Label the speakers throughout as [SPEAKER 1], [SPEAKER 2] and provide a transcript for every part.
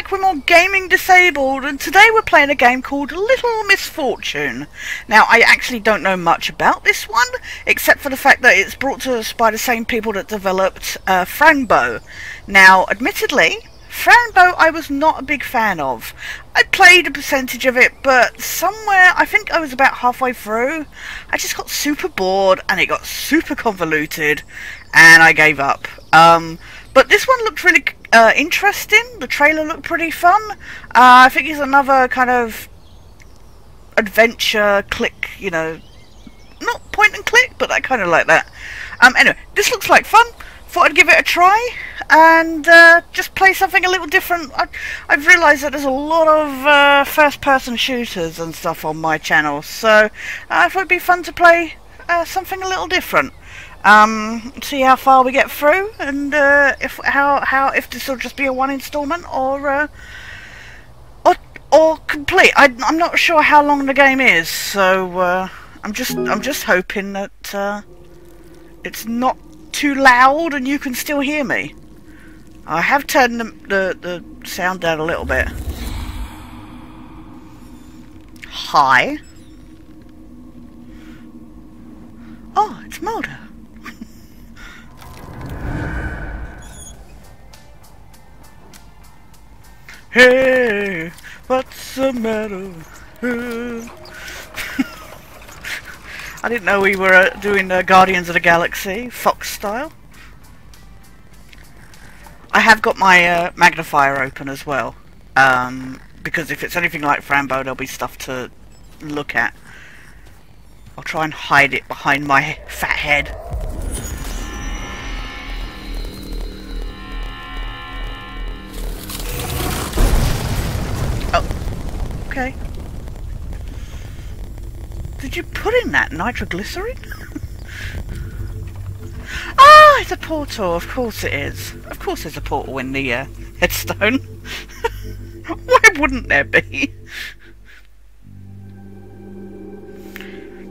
[SPEAKER 1] back. We're more gaming disabled, and today we're playing a game called Little Misfortune. Now, I actually don't know much about this one, except for the fact that it's brought to us by the same people that developed uh, Fran Bow. Now, admittedly, Fran Bow I was not a big fan of. I played a percentage of it, but somewhere, I think I was about halfway through, I just got super bored, and it got super convoluted, and I gave up. Um, but this one looked really uh, interesting. The trailer looked pretty fun. Uh, I think it's another kind of adventure click, you know, not point and click, but I kind of like that. Um, anyway, this looks like fun. Thought I'd give it a try and uh, just play something a little different. I, I've realised that there's a lot of uh, first-person shooters and stuff on my channel, so uh, I thought it'd be fun to play uh, something a little different. Um, see how far we get through, and uh, if how how if this will just be a one instalment or uh, or complete. I, I'm not sure how long the game is, so uh, I'm just I'm just hoping that uh, it's not too loud and you can still hear me. I have turned the the, the sound down a little bit. Hi. Oh, it's Mulder. Hey, what's the matter? I didn't know we were uh, doing uh, Guardians of the Galaxy, Fox style. I have got my uh, magnifier open as well, um, because if it's anything like Fran Bow, there'll be stuff to look at. I'll try and hide it behind my fat head. Okay. Did you put in that nitroglycerin? ah, it's a portal. Of course it is. Of course there's a portal in the uh, headstone. Why wouldn't there be?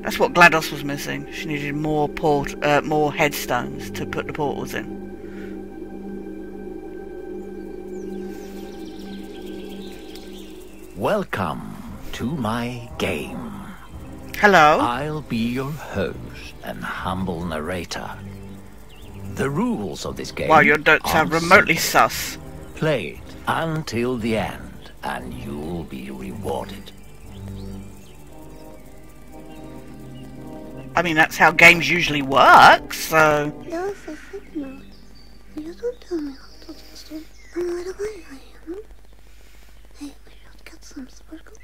[SPEAKER 1] That's what GLaDOS was missing. She needed more port, uh, more headstones to put the portals in.
[SPEAKER 2] Welcome to my game.
[SPEAKER 1] Hello.
[SPEAKER 2] I'll be your host and humble narrator. The rules of this game.
[SPEAKER 1] Wow, you don't sound
[SPEAKER 2] are
[SPEAKER 1] remotely
[SPEAKER 2] simple.
[SPEAKER 1] sus.
[SPEAKER 2] Play it until the end, and you'll be rewarded.
[SPEAKER 1] I mean, that's how games usually work, so...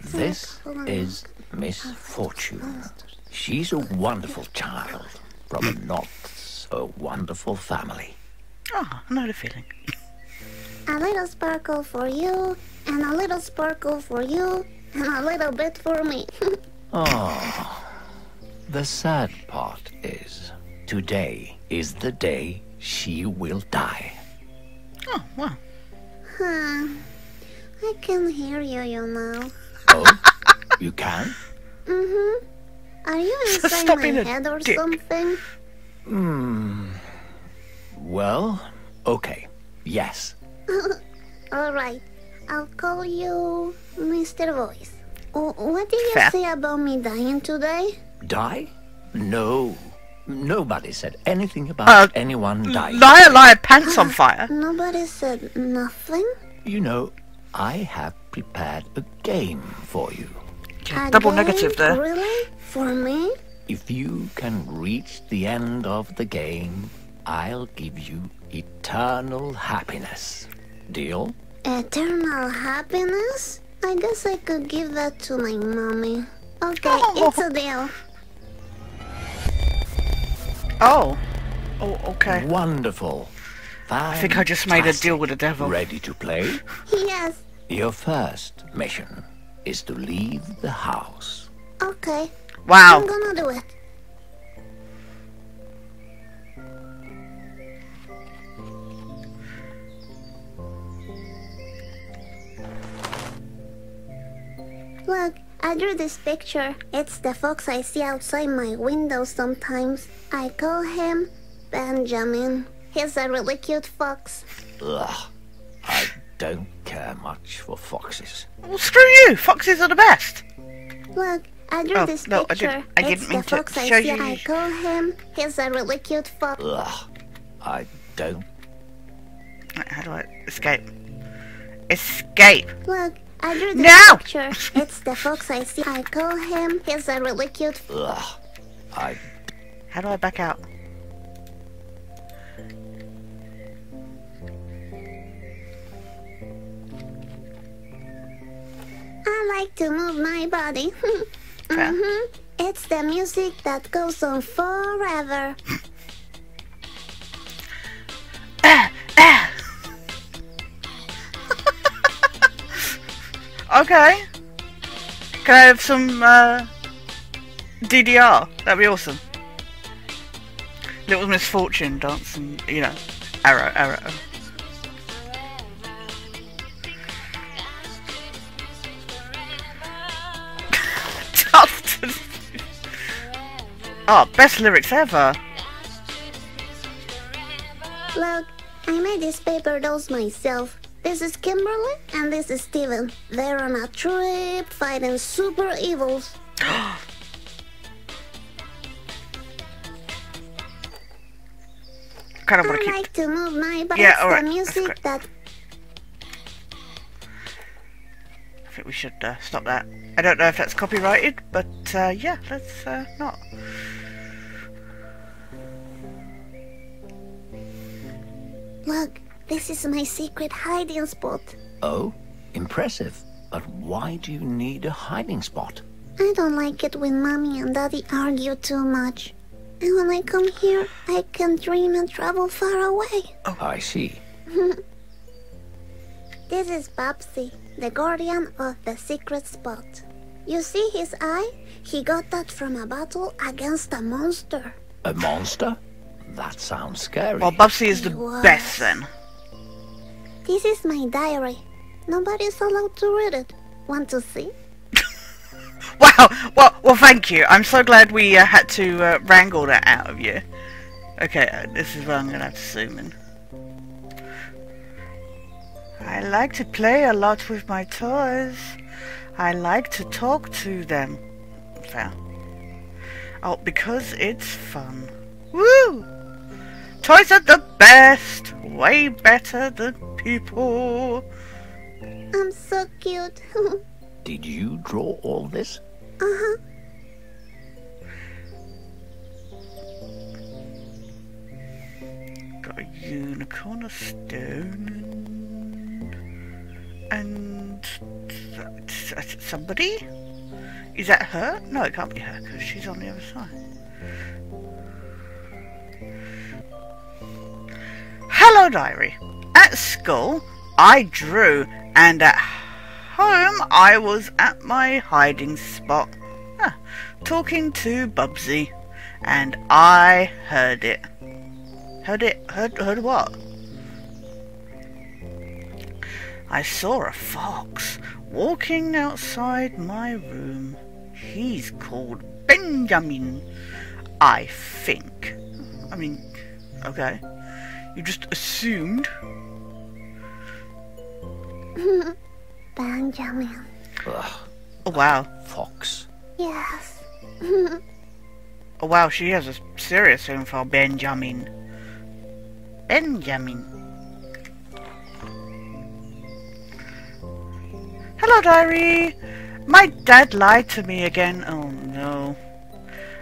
[SPEAKER 2] This is Miss Fortune. She's a wonderful child from a not so wonderful family.
[SPEAKER 1] Oh, I know the feeling.
[SPEAKER 3] A little sparkle for you, and a little sparkle for you, and a little bit for me.
[SPEAKER 2] Oh, the sad part is today is the day she will die.
[SPEAKER 1] Oh, wow.
[SPEAKER 3] huh. I can hear you, you know.
[SPEAKER 2] Oh, you can?
[SPEAKER 3] Mm-hmm. Are you inside
[SPEAKER 1] Stop
[SPEAKER 3] my head or
[SPEAKER 1] dick.
[SPEAKER 3] something?
[SPEAKER 2] Hmm. Well, okay. Yes.
[SPEAKER 3] Alright. I'll call you Mr. Voice. What did you
[SPEAKER 1] Fair.
[SPEAKER 3] say about me dying today?
[SPEAKER 2] Die? No. Nobody said anything about
[SPEAKER 1] Uh,
[SPEAKER 2] anyone dying.
[SPEAKER 1] Liar, liar, pants on fire.
[SPEAKER 3] Nobody said nothing?
[SPEAKER 2] You know, I have prepared a game for you.
[SPEAKER 3] A
[SPEAKER 1] Double
[SPEAKER 3] game?
[SPEAKER 1] negative there.
[SPEAKER 3] Really? For me?
[SPEAKER 2] If you can reach the end of the game, I'll give you eternal happiness. Deal?
[SPEAKER 3] Eternal happiness? I guess I could give that to my mommy. Okay,
[SPEAKER 1] Oh.
[SPEAKER 3] it's a deal.
[SPEAKER 1] Oh. Oh, okay.
[SPEAKER 2] Wonderful.
[SPEAKER 1] I think I just made a deal with the devil.
[SPEAKER 2] Ready to play?
[SPEAKER 3] Yes.
[SPEAKER 2] Your first mission is to leave the house.
[SPEAKER 3] Okay.
[SPEAKER 1] Wow.
[SPEAKER 3] I'm gonna do it. Look, I drew this picture. It's the fox I see outside my window sometimes. I call him Benjamin. He's a really cute fox.
[SPEAKER 2] Ugh. I don't care much for foxes.
[SPEAKER 1] Well, screw you. Foxes are the best.
[SPEAKER 3] Look, I drew
[SPEAKER 1] Oh,
[SPEAKER 3] this
[SPEAKER 1] no, I
[SPEAKER 3] picture.
[SPEAKER 1] didn't- I
[SPEAKER 3] it's
[SPEAKER 1] didn't mean
[SPEAKER 3] the
[SPEAKER 1] to
[SPEAKER 3] fox I
[SPEAKER 1] show
[SPEAKER 3] see.
[SPEAKER 1] you-
[SPEAKER 3] I call him. He's a really cute fox.
[SPEAKER 2] Ugh, I don't.
[SPEAKER 1] How do I escape? Escape.
[SPEAKER 3] Look, I drew this
[SPEAKER 1] No!
[SPEAKER 3] picture. It's the fox I see. I call him. He's a really cute.
[SPEAKER 2] Ugh, I
[SPEAKER 1] How do I back out?
[SPEAKER 3] I like to move my body.
[SPEAKER 1] Fair.
[SPEAKER 3] hmm It's the music that goes on forever.
[SPEAKER 1] Okay. Can I have some uh, DDR? That'd be awesome. Little misfortune dance and you know, arrow, arrow. Oh, best lyrics ever.
[SPEAKER 3] Look, I made these paper dolls myself. This is Kimberly and this is Steven. They're on a trip fighting super evils.
[SPEAKER 1] Kind of want to
[SPEAKER 3] I
[SPEAKER 1] keep.
[SPEAKER 3] like to move my body.
[SPEAKER 1] Yeah, alright,
[SPEAKER 3] the music that
[SPEAKER 1] I think we should uh, stop that. I don't know if that's copyrighted, but uh, yeah, let's uh, not.
[SPEAKER 3] Look, this is my secret hiding spot.
[SPEAKER 2] Oh, impressive. But why do you need a hiding spot?
[SPEAKER 3] I don't like it when mommy and daddy argue too much. And when I come here, I can dream and travel far away.
[SPEAKER 2] Oh, I see.
[SPEAKER 3] This is Babsy, the guardian of the secret spot. You see his eye? He got that from a battle against a monster.
[SPEAKER 2] A monster? That sounds scary.
[SPEAKER 1] Well, Bubsy is the
[SPEAKER 3] was.
[SPEAKER 1] best then.
[SPEAKER 3] This is my diary. Nobody's allowed to read it. Want to see?
[SPEAKER 1] Wow. Well, well, thank you. I'm so glad we uh, had to uh, wrangle that out of you. Okay, uh, this is where I'm gonna have to zoom in. I like to play a lot with my toys. I like to talk to them. Fair. Oh, because it's fun. Woo! Toys are the best. Way better than people.
[SPEAKER 3] I'm so cute.
[SPEAKER 2] Did you draw all this? Uh-huh.
[SPEAKER 1] Got a unicorn, a stone, and and s- somebody. Is that her? No, it can't be her because she's on the other side. Diary. At school, I drew, and at home, I was at my hiding spot, ah, talking to Bubsy, and I heard it. Heard it? Heard, heard what? I saw a fox walking outside my room. He's called Benjamin, I think. I mean, okay. You just assumed.
[SPEAKER 3] Benjamin.
[SPEAKER 2] Ugh,
[SPEAKER 1] Oh wow.
[SPEAKER 2] fox.
[SPEAKER 3] Yes.
[SPEAKER 1] Oh wow, she has a serious name for Benjamin. Benjamin. Hello, diary. My dad lied to me again. Oh no.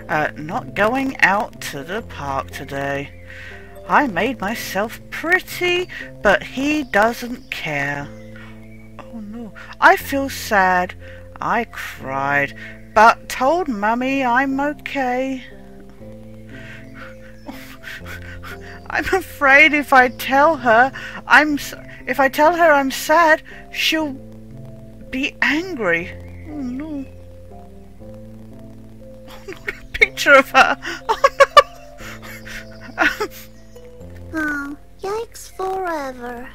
[SPEAKER 1] Uh, not going out to the park today. I made myself pretty, but he doesn't care. Oh no. I feel sad. I cried, but told Mummy I'm okay. I'm afraid if I tell her I'm if I tell her I'm sad, she'll be angry. Oh no. Oh no, a picture of her. Oh no.
[SPEAKER 3] Oh, yikes forever.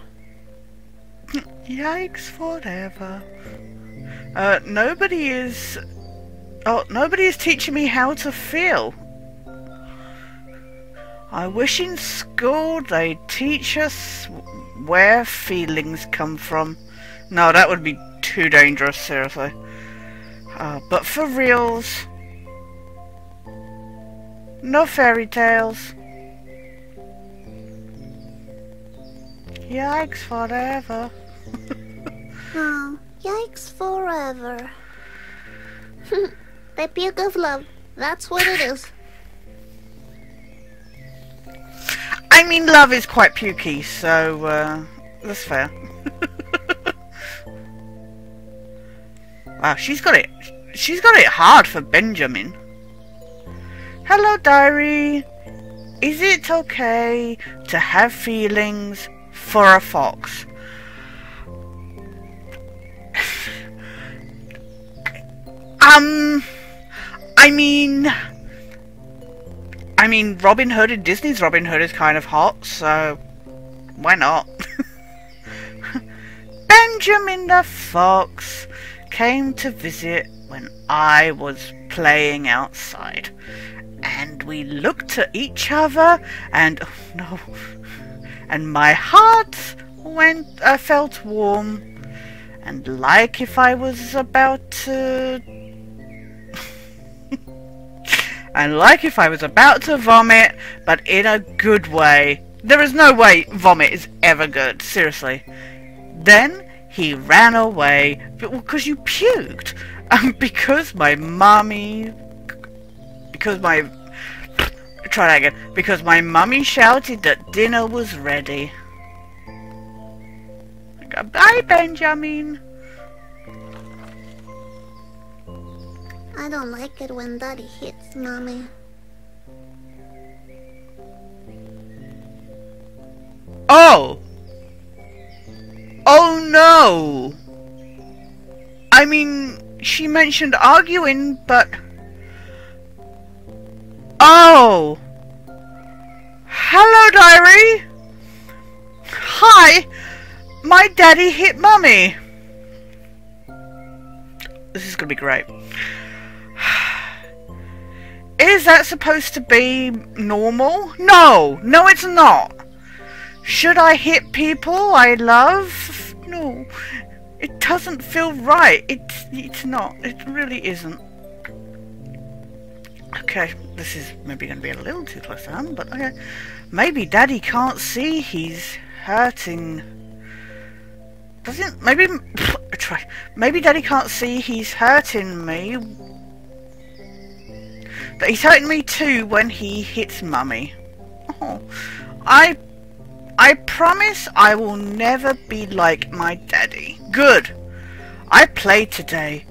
[SPEAKER 1] Yikes forever. Uh, nobody is. Oh, nobody is teaching me how to feel. I wish in school they'd teach us where feelings come from. No, that would be too dangerous, seriously. Uh, but for reals, no fairy tales. Yikes forever.
[SPEAKER 3] Oh, yikes forever. the puke of love. That's what it is.
[SPEAKER 1] I mean, love is quite pukey, so uh, that's fair. wow, she's got it. She's got it hard for Benjamin. Hello, diary. Is it okay to have feelings for a fox? um, I mean, I mean, Robin Hood in Disney's Robin Hood is kind of hot, so why not? Benjamin the Fox came to visit when I was playing outside. And we looked at each other and oh no and my heart went I uh, felt warm and like if I was about to and like if I was about to vomit, but in a good way. There is no way vomit is ever good, seriously. Then he ran away, because you puked, and because my mommy, because my, try that again, because my mummy shouted that dinner was ready. Goodbye, Benjamin.
[SPEAKER 3] I don't like it when Daddy hits Mommy.
[SPEAKER 1] Oh! Oh no! I mean, she mentioned arguing, but... Oh! Hello, Diary! Hi! My daddy hit Mummy! This is gonna be great. Is that supposed to be normal? No! No, it's not! Should I hit people I love? No. It doesn't feel right. It's, it's not. It really isn't. Okay, this is maybe going to be a little too close to but okay. Maybe Daddy can't see he's hurting. Doesn't... Maybe... Try. Maybe Daddy can't see he's hurting me but he's hurting me too when he hits Mummy. Oh, I, I promise I will never be like my daddy. Good. I played today.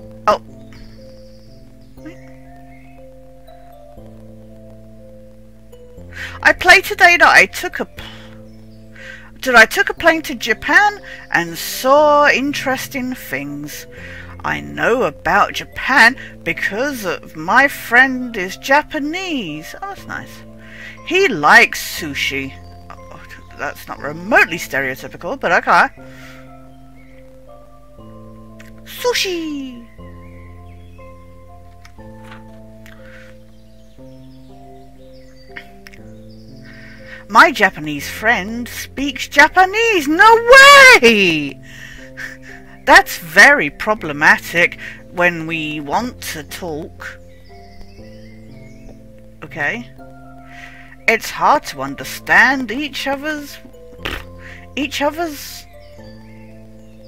[SPEAKER 1] I played today that I took a that I took a plane to Japan and saw interesting things. I know about Japan because of my friend is Japanese. Oh, that's nice. He likes sushi. Oh, that's not remotely stereotypical, but okay. Sushi! My Japanese friend speaks Japanese. No way! That's very problematic when we want to talk. Okay. It's hard to understand each other's... Each other's...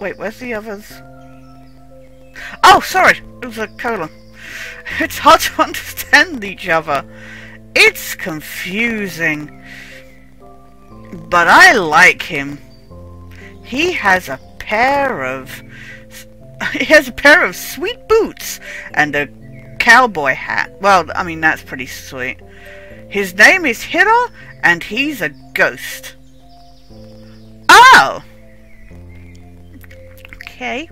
[SPEAKER 1] Wait, where's the others? Oh, sorry! It was a colon. It's hard to understand each other. It's confusing. But I like him. He has a pair of he has a pair of sweet boots and a cowboy hat. Well, I mean, that's pretty sweet. His name is Hiro, and he's a ghost. Oh! Okay.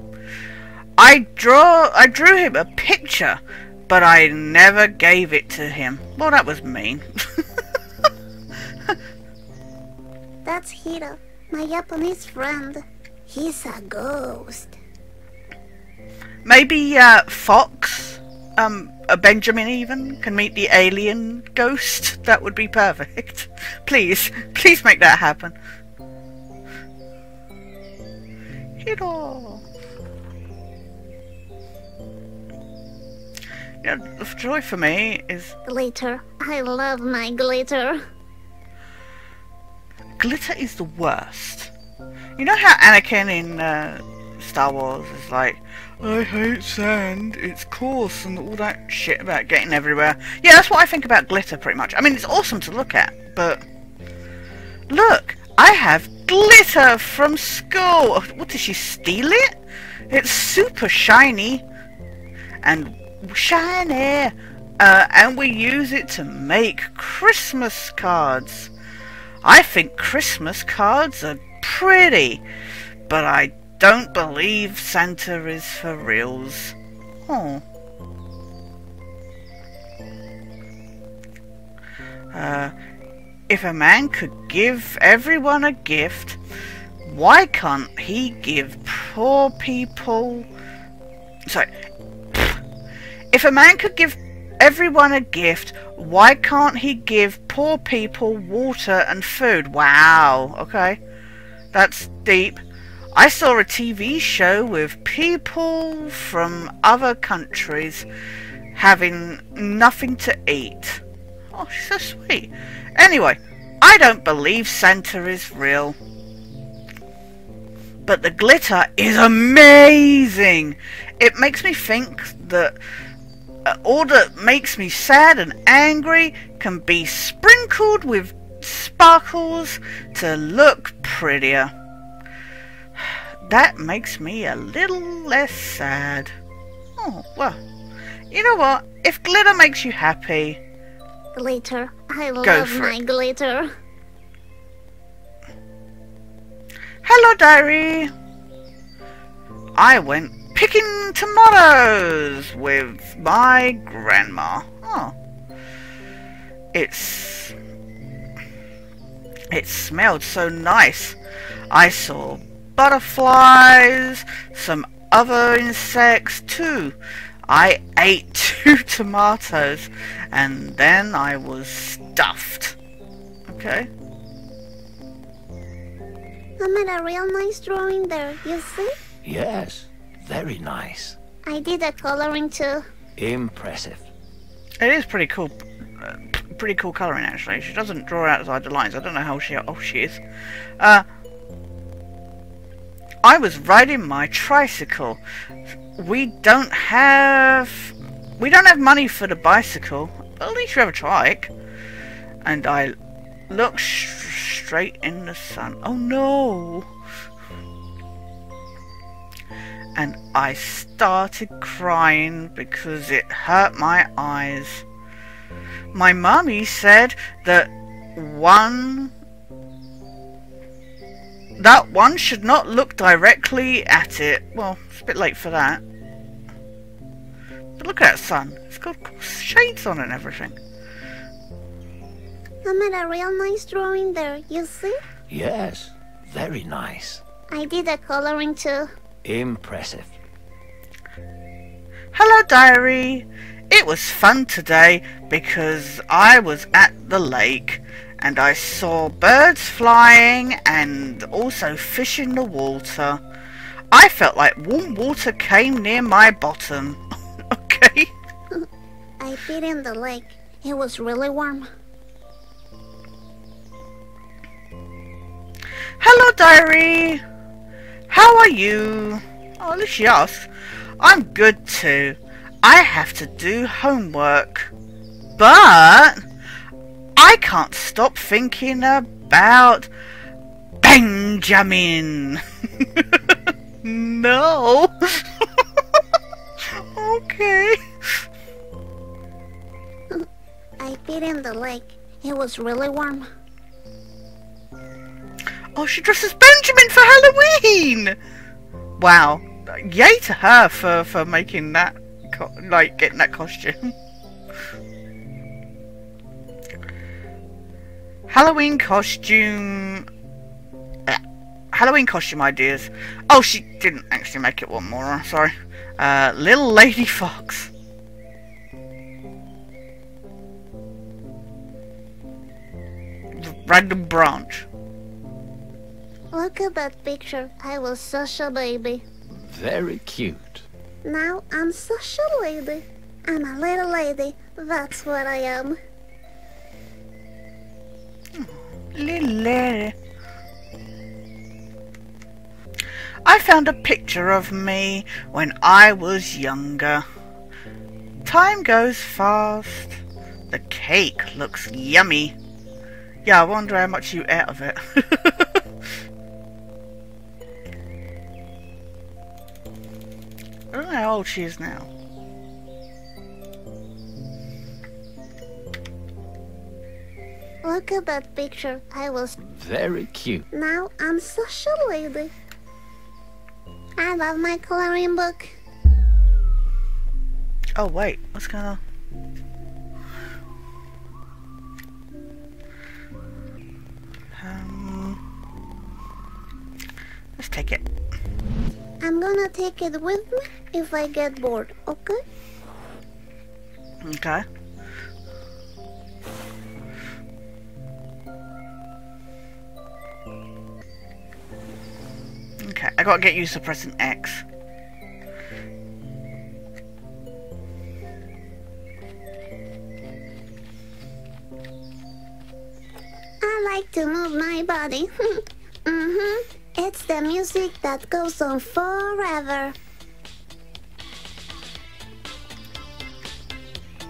[SPEAKER 1] I draw I drew him a picture, but I never gave it to him. Well, that was mean.
[SPEAKER 3] That's Hiro, my Japanese friend. He's a ghost.
[SPEAKER 1] Maybe uh, Fox? um, a Benjamin even can meet the alien ghost, that would be perfect. Please, please make that happen. Hiro. Yeah, the joy for me is
[SPEAKER 3] Glitter. I love my glitter.
[SPEAKER 1] Glitter is the worst. You know how Anakin in uh, Star Wars is like, I hate sand, it's coarse, and all that shit about getting everywhere. Yeah, that's what I think about glitter pretty much. I mean, it's awesome to look at, but look, I have glitter from school. What did she steal it? It's super shiny and shiny, uh, and we use it to make Christmas cards. I think Christmas cards are pretty, but I don't believe Santa is for reals. Oh. Uh, if a man could give everyone a gift, why can't he give poor people... Sorry. If a man could give everyone a gift, why can't he give poor people water and food? Wow, okay. That's deep. I saw a TV show with people from other countries having nothing to eat. Oh, so sweet. Anyway, I don't believe Santa is real. But the glitter is amazing. It makes me think that all that makes me sad and angry can be sprinkled with sparkles to look prettier. That makes me a little less sad. Oh, well, you know what? If glitter makes you happy,
[SPEAKER 3] Glitter. I love my
[SPEAKER 1] it.
[SPEAKER 3] glitter.
[SPEAKER 1] hello, diary. I went picking tomatoes with my grandma. Oh, it's it smelled so nice. I saw butterflies, some other insects too. I ate two tomatoes and then I was stuffed. Okay.
[SPEAKER 3] I made a real nice drawing there, you see?
[SPEAKER 2] Yes, very nice.
[SPEAKER 3] I did a coloring too.
[SPEAKER 2] Impressive.
[SPEAKER 1] It is pretty cool. Uh, pretty cool colouring actually. She doesn't draw outside the lines. I don't know how she. Oh, she is. Uh, I was riding my tricycle. We don't have. We don't have money for the bicycle. At least we have a trike. And I looked sh- straight in the sun. Oh no! And I started crying because it hurt my eyes. My mummy said that one that one should not look directly at it. Well, it's a bit late for that. But look at that sun. It's got shades on it and everything.
[SPEAKER 3] I made a real nice drawing there, you see?
[SPEAKER 2] Yes, very nice.
[SPEAKER 3] I did a coloring too.
[SPEAKER 2] Impressive.
[SPEAKER 1] Hello, diary. It was fun today because I was at the lake and I saw birds flying and also fish in the water. I felt like warm water came near my bottom. okay.
[SPEAKER 3] I peed in the lake. It was really warm.
[SPEAKER 1] Hello, diary. How are you? Oh. I'm good too. I have to do homework. But I can't stop thinking about Benjamin. no. okay.
[SPEAKER 3] I in the lake. It was really warm.
[SPEAKER 1] Oh, she dresses Benjamin for Halloween! Wow. Yay to her for, for making that, like, getting that costume. Halloween costume... Uh, Halloween costume ideas. Oh, she didn't actually make it one more, I'm sorry. Uh, Little Lady Fox. Random branch.
[SPEAKER 3] Look at that picture. I was such a baby.
[SPEAKER 2] Very cute.
[SPEAKER 3] Now I'm such a lady. I'm a little lady. That's what I am.
[SPEAKER 1] Little lady. I found a picture of me when I was younger. Time goes fast. The cake looks yummy. Yeah, I wonder how much you ate of it. I don't know how old she is now.
[SPEAKER 3] Look at that picture. I was.
[SPEAKER 2] Very cute.
[SPEAKER 3] Now I'm such a lady. I love my coloring book.
[SPEAKER 1] Oh wait, what's going on? Um, let's take it.
[SPEAKER 3] I'm gonna take it with me if I get bored, okay?
[SPEAKER 1] Okay. Okay, I gotta get used to pressing X.
[SPEAKER 3] I like to move my body. mm-hmm. It's the music that goes on forever.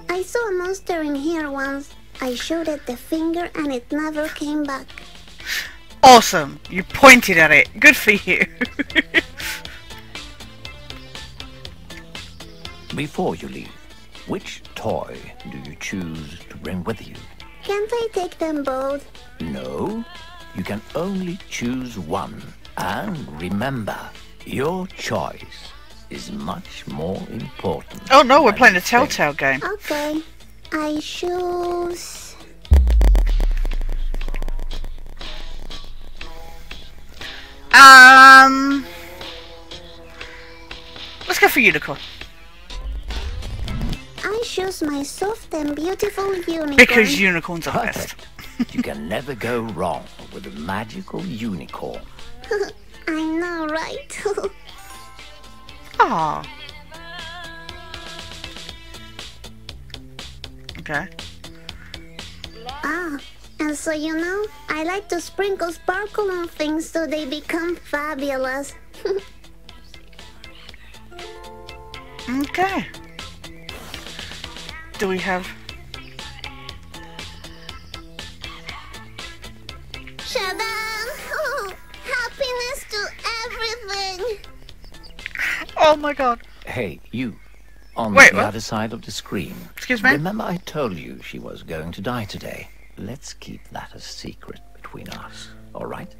[SPEAKER 3] I saw a monster in here once. I showed it the finger and it never came back.
[SPEAKER 1] Awesome! You pointed at it. Good for you.
[SPEAKER 2] Before you leave, which toy do you choose to bring with you?
[SPEAKER 3] Can't I take them both?
[SPEAKER 2] No, you can only choose one. And remember, your choice is much more important.
[SPEAKER 1] oh no, we're playing a. Telltale game.
[SPEAKER 3] Okay. I choose.
[SPEAKER 1] Um, let's go for unicorn
[SPEAKER 3] I choose my soft and beautiful unicorn.
[SPEAKER 1] because unicorns are the best.
[SPEAKER 2] You can never go wrong with a magical unicorn.
[SPEAKER 3] I know, right?
[SPEAKER 1] Ah. Okay.
[SPEAKER 3] ah, and so you know, I like to sprinkle sparkle on things so they become fabulous.
[SPEAKER 1] Okay. Do we have?
[SPEAKER 3] Shadam! Oh, happiness to everything!
[SPEAKER 1] Oh my god.
[SPEAKER 2] Hey, you. On
[SPEAKER 1] Wait,
[SPEAKER 2] the
[SPEAKER 1] what?
[SPEAKER 2] other side of the screen.
[SPEAKER 1] Excuse me?
[SPEAKER 2] Remember I told you she was going to die today? Let's keep that a secret between us, all right?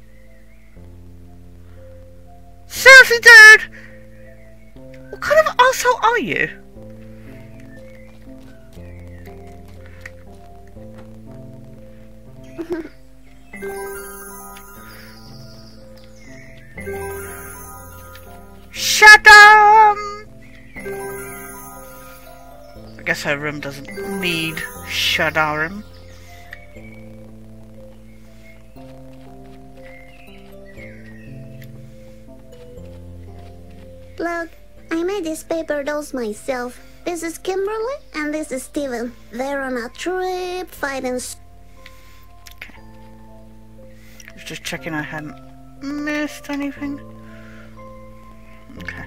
[SPEAKER 1] Seriously, dude. What kind of asshole are you? Shut up! I guess her room doesn't need shadarim.
[SPEAKER 3] Look, I made these paper dolls myself. This is Kimberly and this is Steven. They're on a trip fighting.
[SPEAKER 1] was just checking I hadn't missed anything. Okay.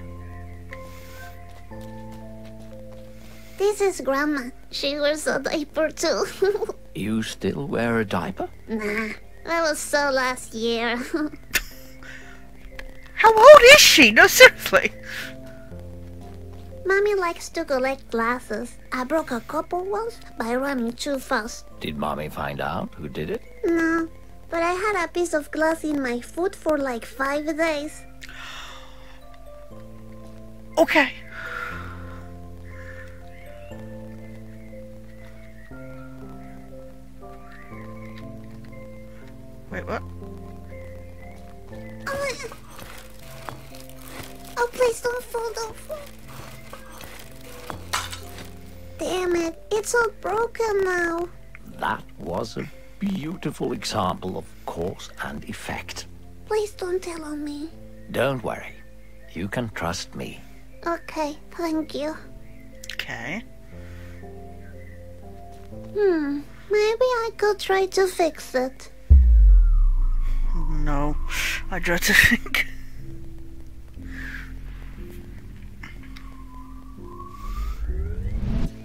[SPEAKER 3] This is Grandma. She wears a diaper too.
[SPEAKER 2] You still wear a diaper?
[SPEAKER 3] nah, that was so last year.
[SPEAKER 1] How old is she? No, seriously.
[SPEAKER 3] Mommy likes to collect glasses. I broke a couple once by running too fast.
[SPEAKER 2] Did mommy find out who did it?
[SPEAKER 3] No, but I had a piece of glass in my foot for like five days.
[SPEAKER 1] Okay. Wait, what?
[SPEAKER 3] Oh, oh please don't fall, don't fall. Damn it, it's all broken now.
[SPEAKER 2] That was a beautiful example of cause and effect.
[SPEAKER 3] Please don't tell on me.
[SPEAKER 2] Don't worry. You can trust me.
[SPEAKER 3] Okay, thank you.
[SPEAKER 1] Okay.
[SPEAKER 3] Hmm, maybe I could try to fix it.
[SPEAKER 1] No, I dread to think.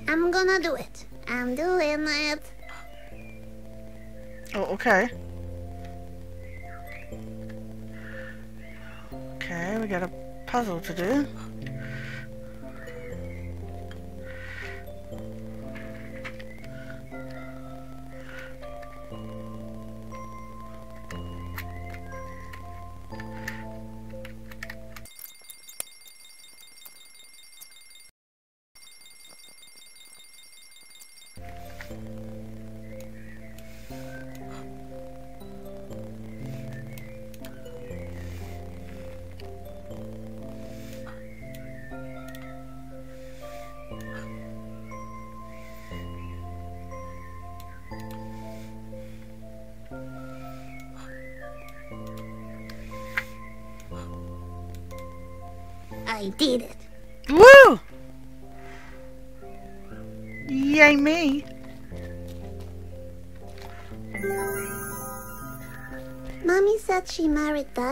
[SPEAKER 3] I'm gonna do it. I'm doing it.
[SPEAKER 1] Oh, okay. Okay, we got a puzzle to do.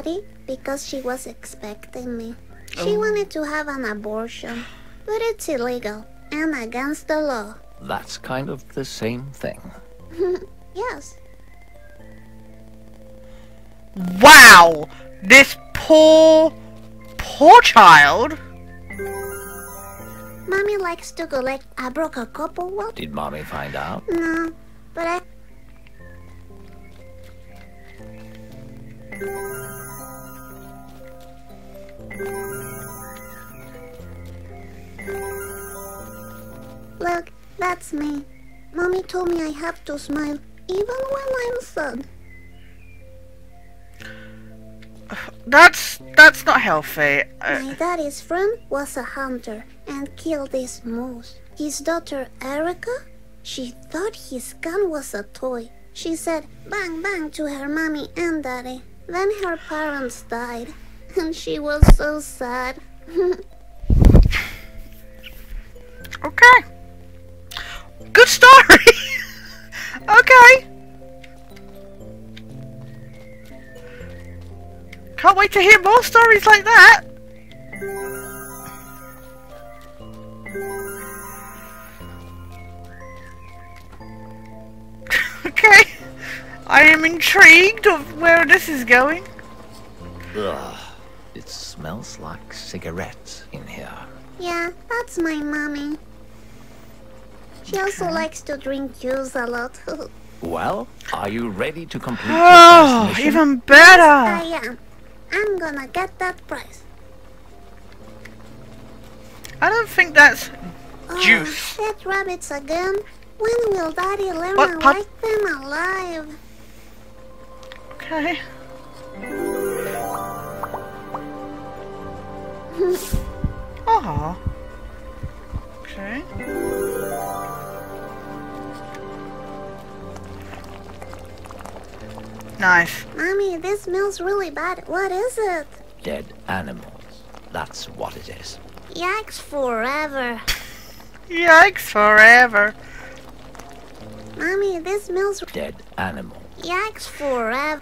[SPEAKER 3] Married Daddy because she was expecting me. She
[SPEAKER 1] Oh.
[SPEAKER 3] wanted to have an abortion, but it's illegal and against the law.
[SPEAKER 2] That's kind of the same thing.
[SPEAKER 3] Yes.
[SPEAKER 1] Wow! This poor, poor child.
[SPEAKER 3] Mommy likes to collect I broke a couple what?
[SPEAKER 2] Did Mommy find out?
[SPEAKER 3] No, but I Look, that's me. Mommy told me I have to smile even when I'm sad.
[SPEAKER 1] That's that's not healthy. Uh,
[SPEAKER 3] My daddy's friend was a hunter and killed this moose. His daughter Erica, she thought his gun was a toy. She said bang bang to her mommy and daddy. Then her parents died, and she was so sad.
[SPEAKER 1] okay. Good story. okay. Can't wait to hear more stories like that. okay. I am intrigued of where this is going.
[SPEAKER 2] Ugh. It smells like cigarettes in here.
[SPEAKER 3] yeah, that's my mommy. She also
[SPEAKER 1] Okay.
[SPEAKER 3] likes to drink juice a lot.
[SPEAKER 2] Well, are you ready to complete your ah,
[SPEAKER 1] Oh,
[SPEAKER 2] first mission?
[SPEAKER 1] even
[SPEAKER 3] I am. I'm gonna get that prize.
[SPEAKER 1] I don't think that's
[SPEAKER 3] Oh,
[SPEAKER 1] Juice.
[SPEAKER 3] Dead rabbits again? When will Daddy learn
[SPEAKER 1] What,
[SPEAKER 3] I
[SPEAKER 1] Pop-
[SPEAKER 3] like them alive?
[SPEAKER 1] okay. Aw. Okay. Nice.
[SPEAKER 3] Mommy, this smells really bad. What is it?
[SPEAKER 2] Dead animals. That's what it is.
[SPEAKER 3] Yikes forever.
[SPEAKER 1] Yikes forever.
[SPEAKER 3] Mommy, this smells
[SPEAKER 2] Dead animal.
[SPEAKER 3] yikes forever.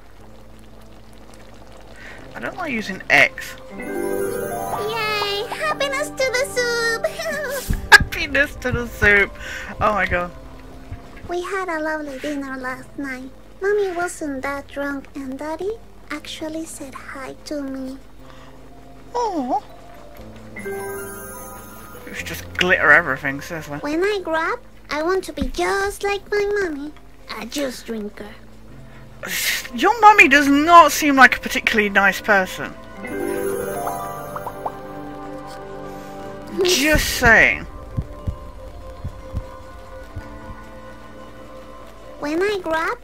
[SPEAKER 1] I don't like using X.
[SPEAKER 3] Yay! Happiness to the soup!
[SPEAKER 1] Happiness to the soup. Oh my god.
[SPEAKER 3] we had a lovely dinner last night. Mommy wasn't that drunk, and Daddy actually said hi to me.
[SPEAKER 1] Oh. It's just glitter everything, seriously.
[SPEAKER 3] When I grow up, I want to be just like my mommy, a juice drinker.
[SPEAKER 1] Your mummy does not seem like a particularly nice person. Just saying.
[SPEAKER 3] When I grow up,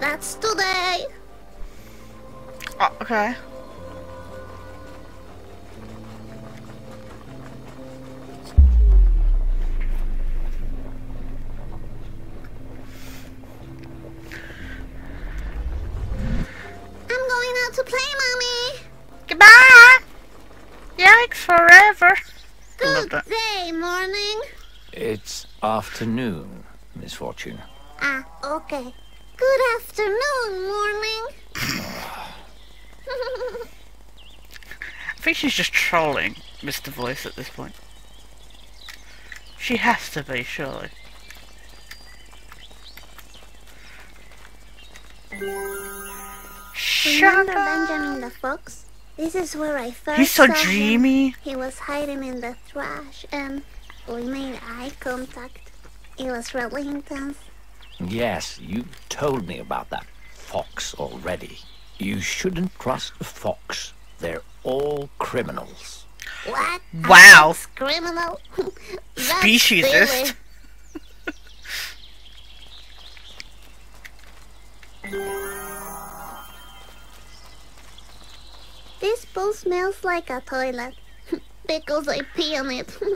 [SPEAKER 1] That's
[SPEAKER 3] that's today.
[SPEAKER 1] Oh, okay. want to play, mommy. Goodbye. Yikes forever.
[SPEAKER 3] Good day, morning.
[SPEAKER 2] It's afternoon, Miss Fortune.
[SPEAKER 3] Ah, okay. Good afternoon, morning.
[SPEAKER 1] I think she's just trolling Mr. Voice at this point. She has to be, surely. Yeah.
[SPEAKER 3] Remember! Benjamin the Fox? This is where I first
[SPEAKER 1] He's so
[SPEAKER 3] saw him.
[SPEAKER 1] dreamy.
[SPEAKER 3] He was hiding in the trash and we made eye contact. It was really intense.
[SPEAKER 2] Yes, you told me about that fox already. You shouldn't trust a fox. They're all criminals.
[SPEAKER 3] What? A
[SPEAKER 1] Wow.
[SPEAKER 3] fox Criminal? That's
[SPEAKER 1] Speciesist.
[SPEAKER 3] This pool smells like a toilet because I pee on it.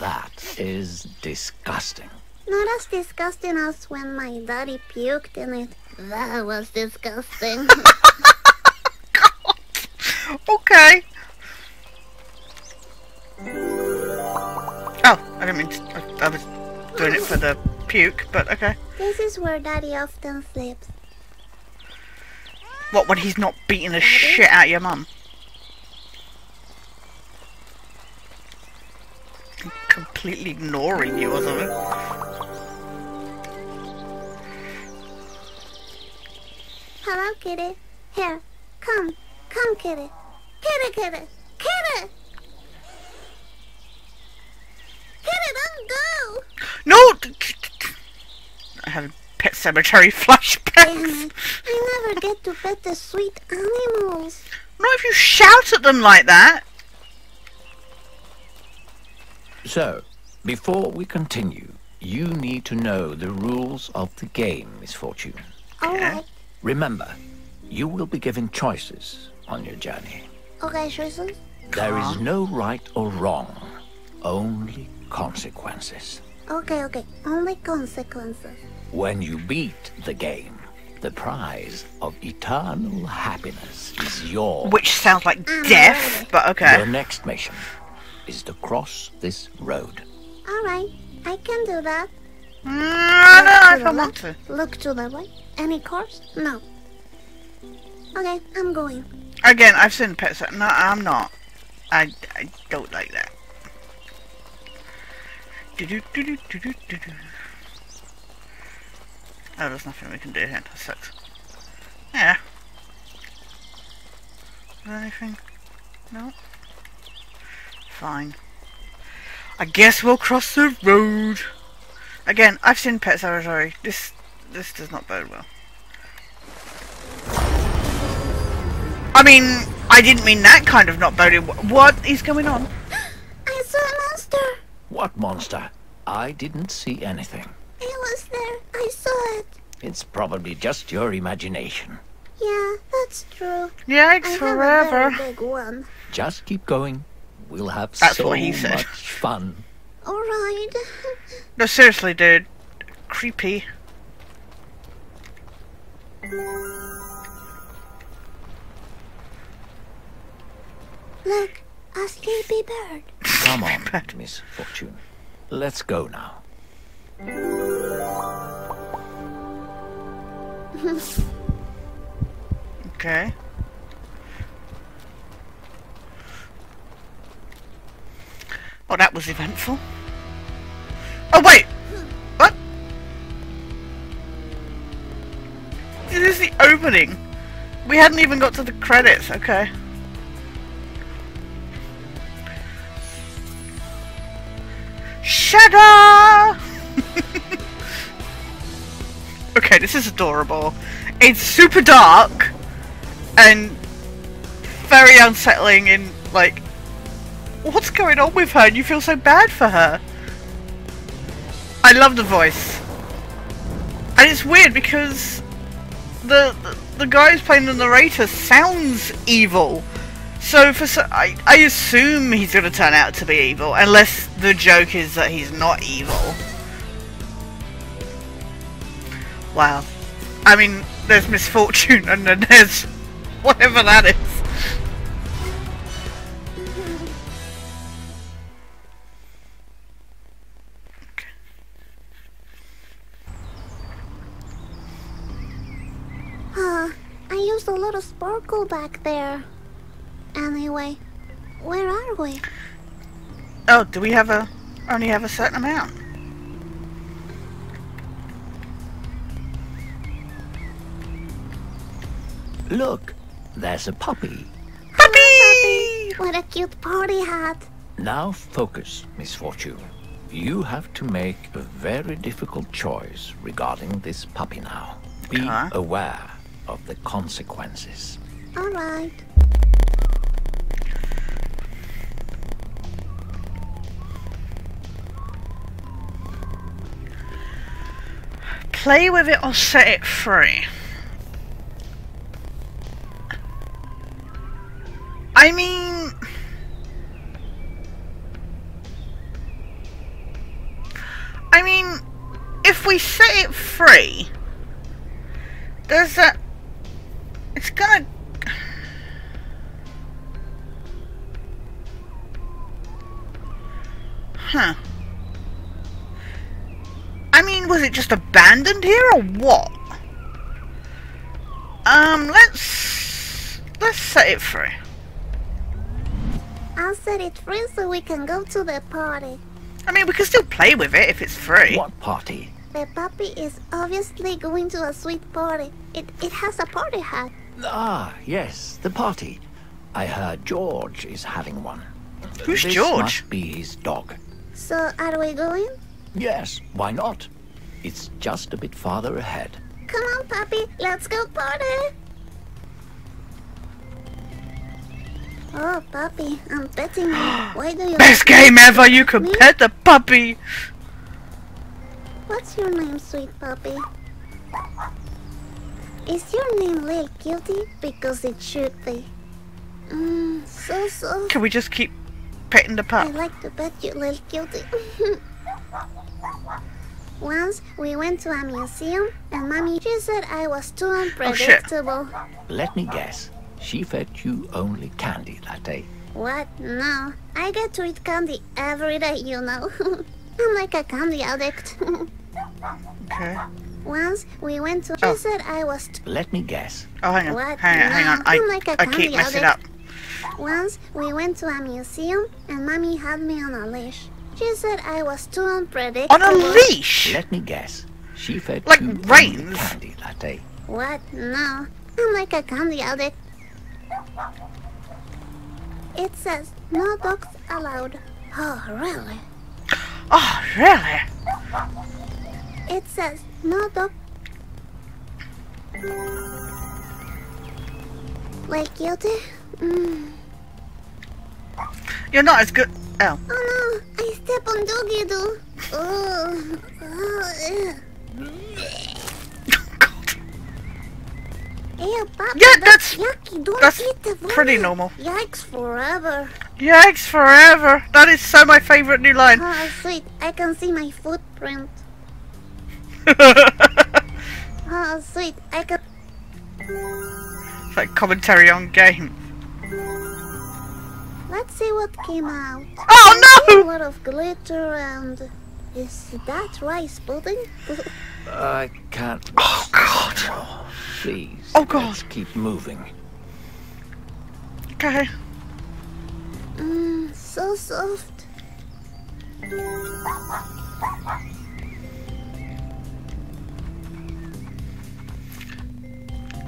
[SPEAKER 2] That is disgusting.
[SPEAKER 3] Not as disgusting as when my daddy puked in it. That was disgusting.
[SPEAKER 1] Okay. Oh, I didn't mean to. I, I was doing it for the puke, but okay.
[SPEAKER 3] this is where daddy often sleeps.
[SPEAKER 1] What, when he's not beating the shit out of your mum? Completely ignoring you or something.
[SPEAKER 3] Hello, kitty. Here, come. Come, kitty. Kitty, kitty. Kitty! Kitty, don't go!
[SPEAKER 1] No! I have Pet
[SPEAKER 3] Sematary
[SPEAKER 1] flashbacks.
[SPEAKER 3] I never get to pet the sweet animals.
[SPEAKER 1] Not if you shout at them like that.
[SPEAKER 2] So, before we continue, you need to know the rules of the game, Miss Misfortune.
[SPEAKER 3] Alright.
[SPEAKER 2] Remember, you will be given choices on your journey.
[SPEAKER 3] Okay, Susan.
[SPEAKER 2] There is no right or wrong, only consequences.
[SPEAKER 3] Okay, okay. Only consequences.
[SPEAKER 2] When you beat the game, the prize of eternal happiness is yours.
[SPEAKER 1] Which sounds like
[SPEAKER 3] I'm
[SPEAKER 1] death,
[SPEAKER 3] ready.
[SPEAKER 1] but okay.
[SPEAKER 2] Your next mission is to cross this road.
[SPEAKER 3] Alright. I can do that.
[SPEAKER 1] Mm, I don't know
[SPEAKER 3] to
[SPEAKER 1] if
[SPEAKER 3] the
[SPEAKER 1] I want to.
[SPEAKER 3] Look to the right. Any cars? No. Okay, I'm going.
[SPEAKER 1] Again, I've seen pets. No, I'm not. I, I don't like that. Do-do-do-do-do-do-do. Oh, there's nothing we can do here. That sucks. Yeah. Is there anything? No? Fine. I guess we'll cross the road. Again, I've seen Pet Sematary. This this does not bode well. I mean, I didn't mean that kind of not boding. What is going on?
[SPEAKER 3] I saw a monster.
[SPEAKER 2] What monster? I didn't see anything.
[SPEAKER 3] It was there. I saw it.
[SPEAKER 2] It's probably just your imagination.
[SPEAKER 3] Yeah, that's true.
[SPEAKER 1] Yikes
[SPEAKER 3] I have
[SPEAKER 1] forever.
[SPEAKER 3] a very big one.
[SPEAKER 2] Just keep going. We'll have
[SPEAKER 1] That's
[SPEAKER 2] so
[SPEAKER 1] what he said.
[SPEAKER 2] much fun.
[SPEAKER 3] Alright.
[SPEAKER 1] No, seriously, dude. Creepy.
[SPEAKER 3] Look, a sleepy bird.
[SPEAKER 2] Come on, Miss Fortune. Let's go now.
[SPEAKER 1] Okay. Oh, that was eventful. Oh, wait! What? This is the opening. We hadn't even got to the credits, okay. Up! okay, this is adorable. It's super dark and very unsettling in like what's going on with her and you feel so bad for her. I love the voice. And it's weird because the the, the guy who's playing the narrator sounds evil. So for so, I, I assume he's going to turn out to be evil unless the joke is that he's not evil. Wow. I mean, there's misfortune and then there's whatever that is.
[SPEAKER 3] There's a little sparkle back there. Anyway, where are we?
[SPEAKER 1] Oh, do we have a only have a certain amount?
[SPEAKER 2] Look, there's a puppy.
[SPEAKER 1] Puppy!
[SPEAKER 3] What a cute party hat.
[SPEAKER 2] Now focus, Miss Fortune. You have to make a very difficult choice regarding this puppy now. Be
[SPEAKER 1] Okay.
[SPEAKER 2] aware of the consequences.
[SPEAKER 3] Alright.
[SPEAKER 1] Play with it or set it free. I mean... I mean, if we set it free, there's a... It's gonna... Huh. I mean, was it just abandoned here or what? Um, let's let's set it free.
[SPEAKER 3] I'll set it free so we can go to the party.
[SPEAKER 1] I mean, we can still play with it if it's free.
[SPEAKER 2] What party?
[SPEAKER 3] The puppy is obviously going to a sweet party. It, it has a party hat.
[SPEAKER 2] Ah, yes, the party. I heard George is having one.
[SPEAKER 1] Who's
[SPEAKER 2] this
[SPEAKER 1] George?
[SPEAKER 2] must be his dog.
[SPEAKER 3] So, are we going?
[SPEAKER 2] Yes, why not? It's just a bit farther ahead.
[SPEAKER 3] Come on, puppy, let's go party! Oh, puppy, I'm petting you. Why do you...
[SPEAKER 1] Best game ever! You can pet the puppy.
[SPEAKER 3] What's your name, sweet puppy? Is your name Lil Guilty? Because it should be. Mmm, so soft.
[SPEAKER 1] Can we just keep petting the pup?
[SPEAKER 3] I like to pet you, Lil Guilty. Once we went to a museum and mommy she said I was too unpredictable.
[SPEAKER 1] Oh, shit.
[SPEAKER 3] unpredictable.
[SPEAKER 2] Let me guess. She fed you only candy that day.
[SPEAKER 3] What? No. I get to eat candy every day, you know. I'm like a candy addict.
[SPEAKER 1] Okay.
[SPEAKER 3] Once we went to.
[SPEAKER 1] Oh.
[SPEAKER 3] She said I was. T-
[SPEAKER 2] Let me guess.
[SPEAKER 1] Oh, hang on.
[SPEAKER 3] What?
[SPEAKER 1] Hang on, hang on. I,
[SPEAKER 3] like a
[SPEAKER 1] I keep
[SPEAKER 3] candy
[SPEAKER 1] messing up.
[SPEAKER 3] Once we went to a museum and mommy had me on a leash. She said I was too unpredictable.
[SPEAKER 1] On a leash?
[SPEAKER 2] Let me guess. She fed
[SPEAKER 1] Like
[SPEAKER 2] you
[SPEAKER 1] rains?
[SPEAKER 2] candy that day.
[SPEAKER 3] What? No. I'm like a candy addict. It says no dogs allowed. Oh, really?
[SPEAKER 1] Oh, really?
[SPEAKER 3] It says no dog. Like guilty? Mm.
[SPEAKER 1] You're not as good. Oh.
[SPEAKER 3] Oh no! I step on doggy doo. Oh, oh. Ew, Papa,
[SPEAKER 1] Yeah, that's-
[SPEAKER 3] yucky. Don't
[SPEAKER 1] that's
[SPEAKER 3] eat the vomit.
[SPEAKER 1] pretty normal.
[SPEAKER 3] Yikes forever.
[SPEAKER 1] Yikes forever. That is so my favourite new line.
[SPEAKER 3] Oh, sweet. I can see my footprint. Oh, sweet. I can.
[SPEAKER 1] It's like commentary on game.
[SPEAKER 3] Let's see what came out.
[SPEAKER 1] Oh no!
[SPEAKER 3] A lot of glitter and. Is that rice pudding?
[SPEAKER 2] I can't.
[SPEAKER 1] Oh god.
[SPEAKER 2] Oh, please.
[SPEAKER 1] Oh, God.
[SPEAKER 2] Let's keep moving.
[SPEAKER 1] Okay.
[SPEAKER 3] Mmm, so soft.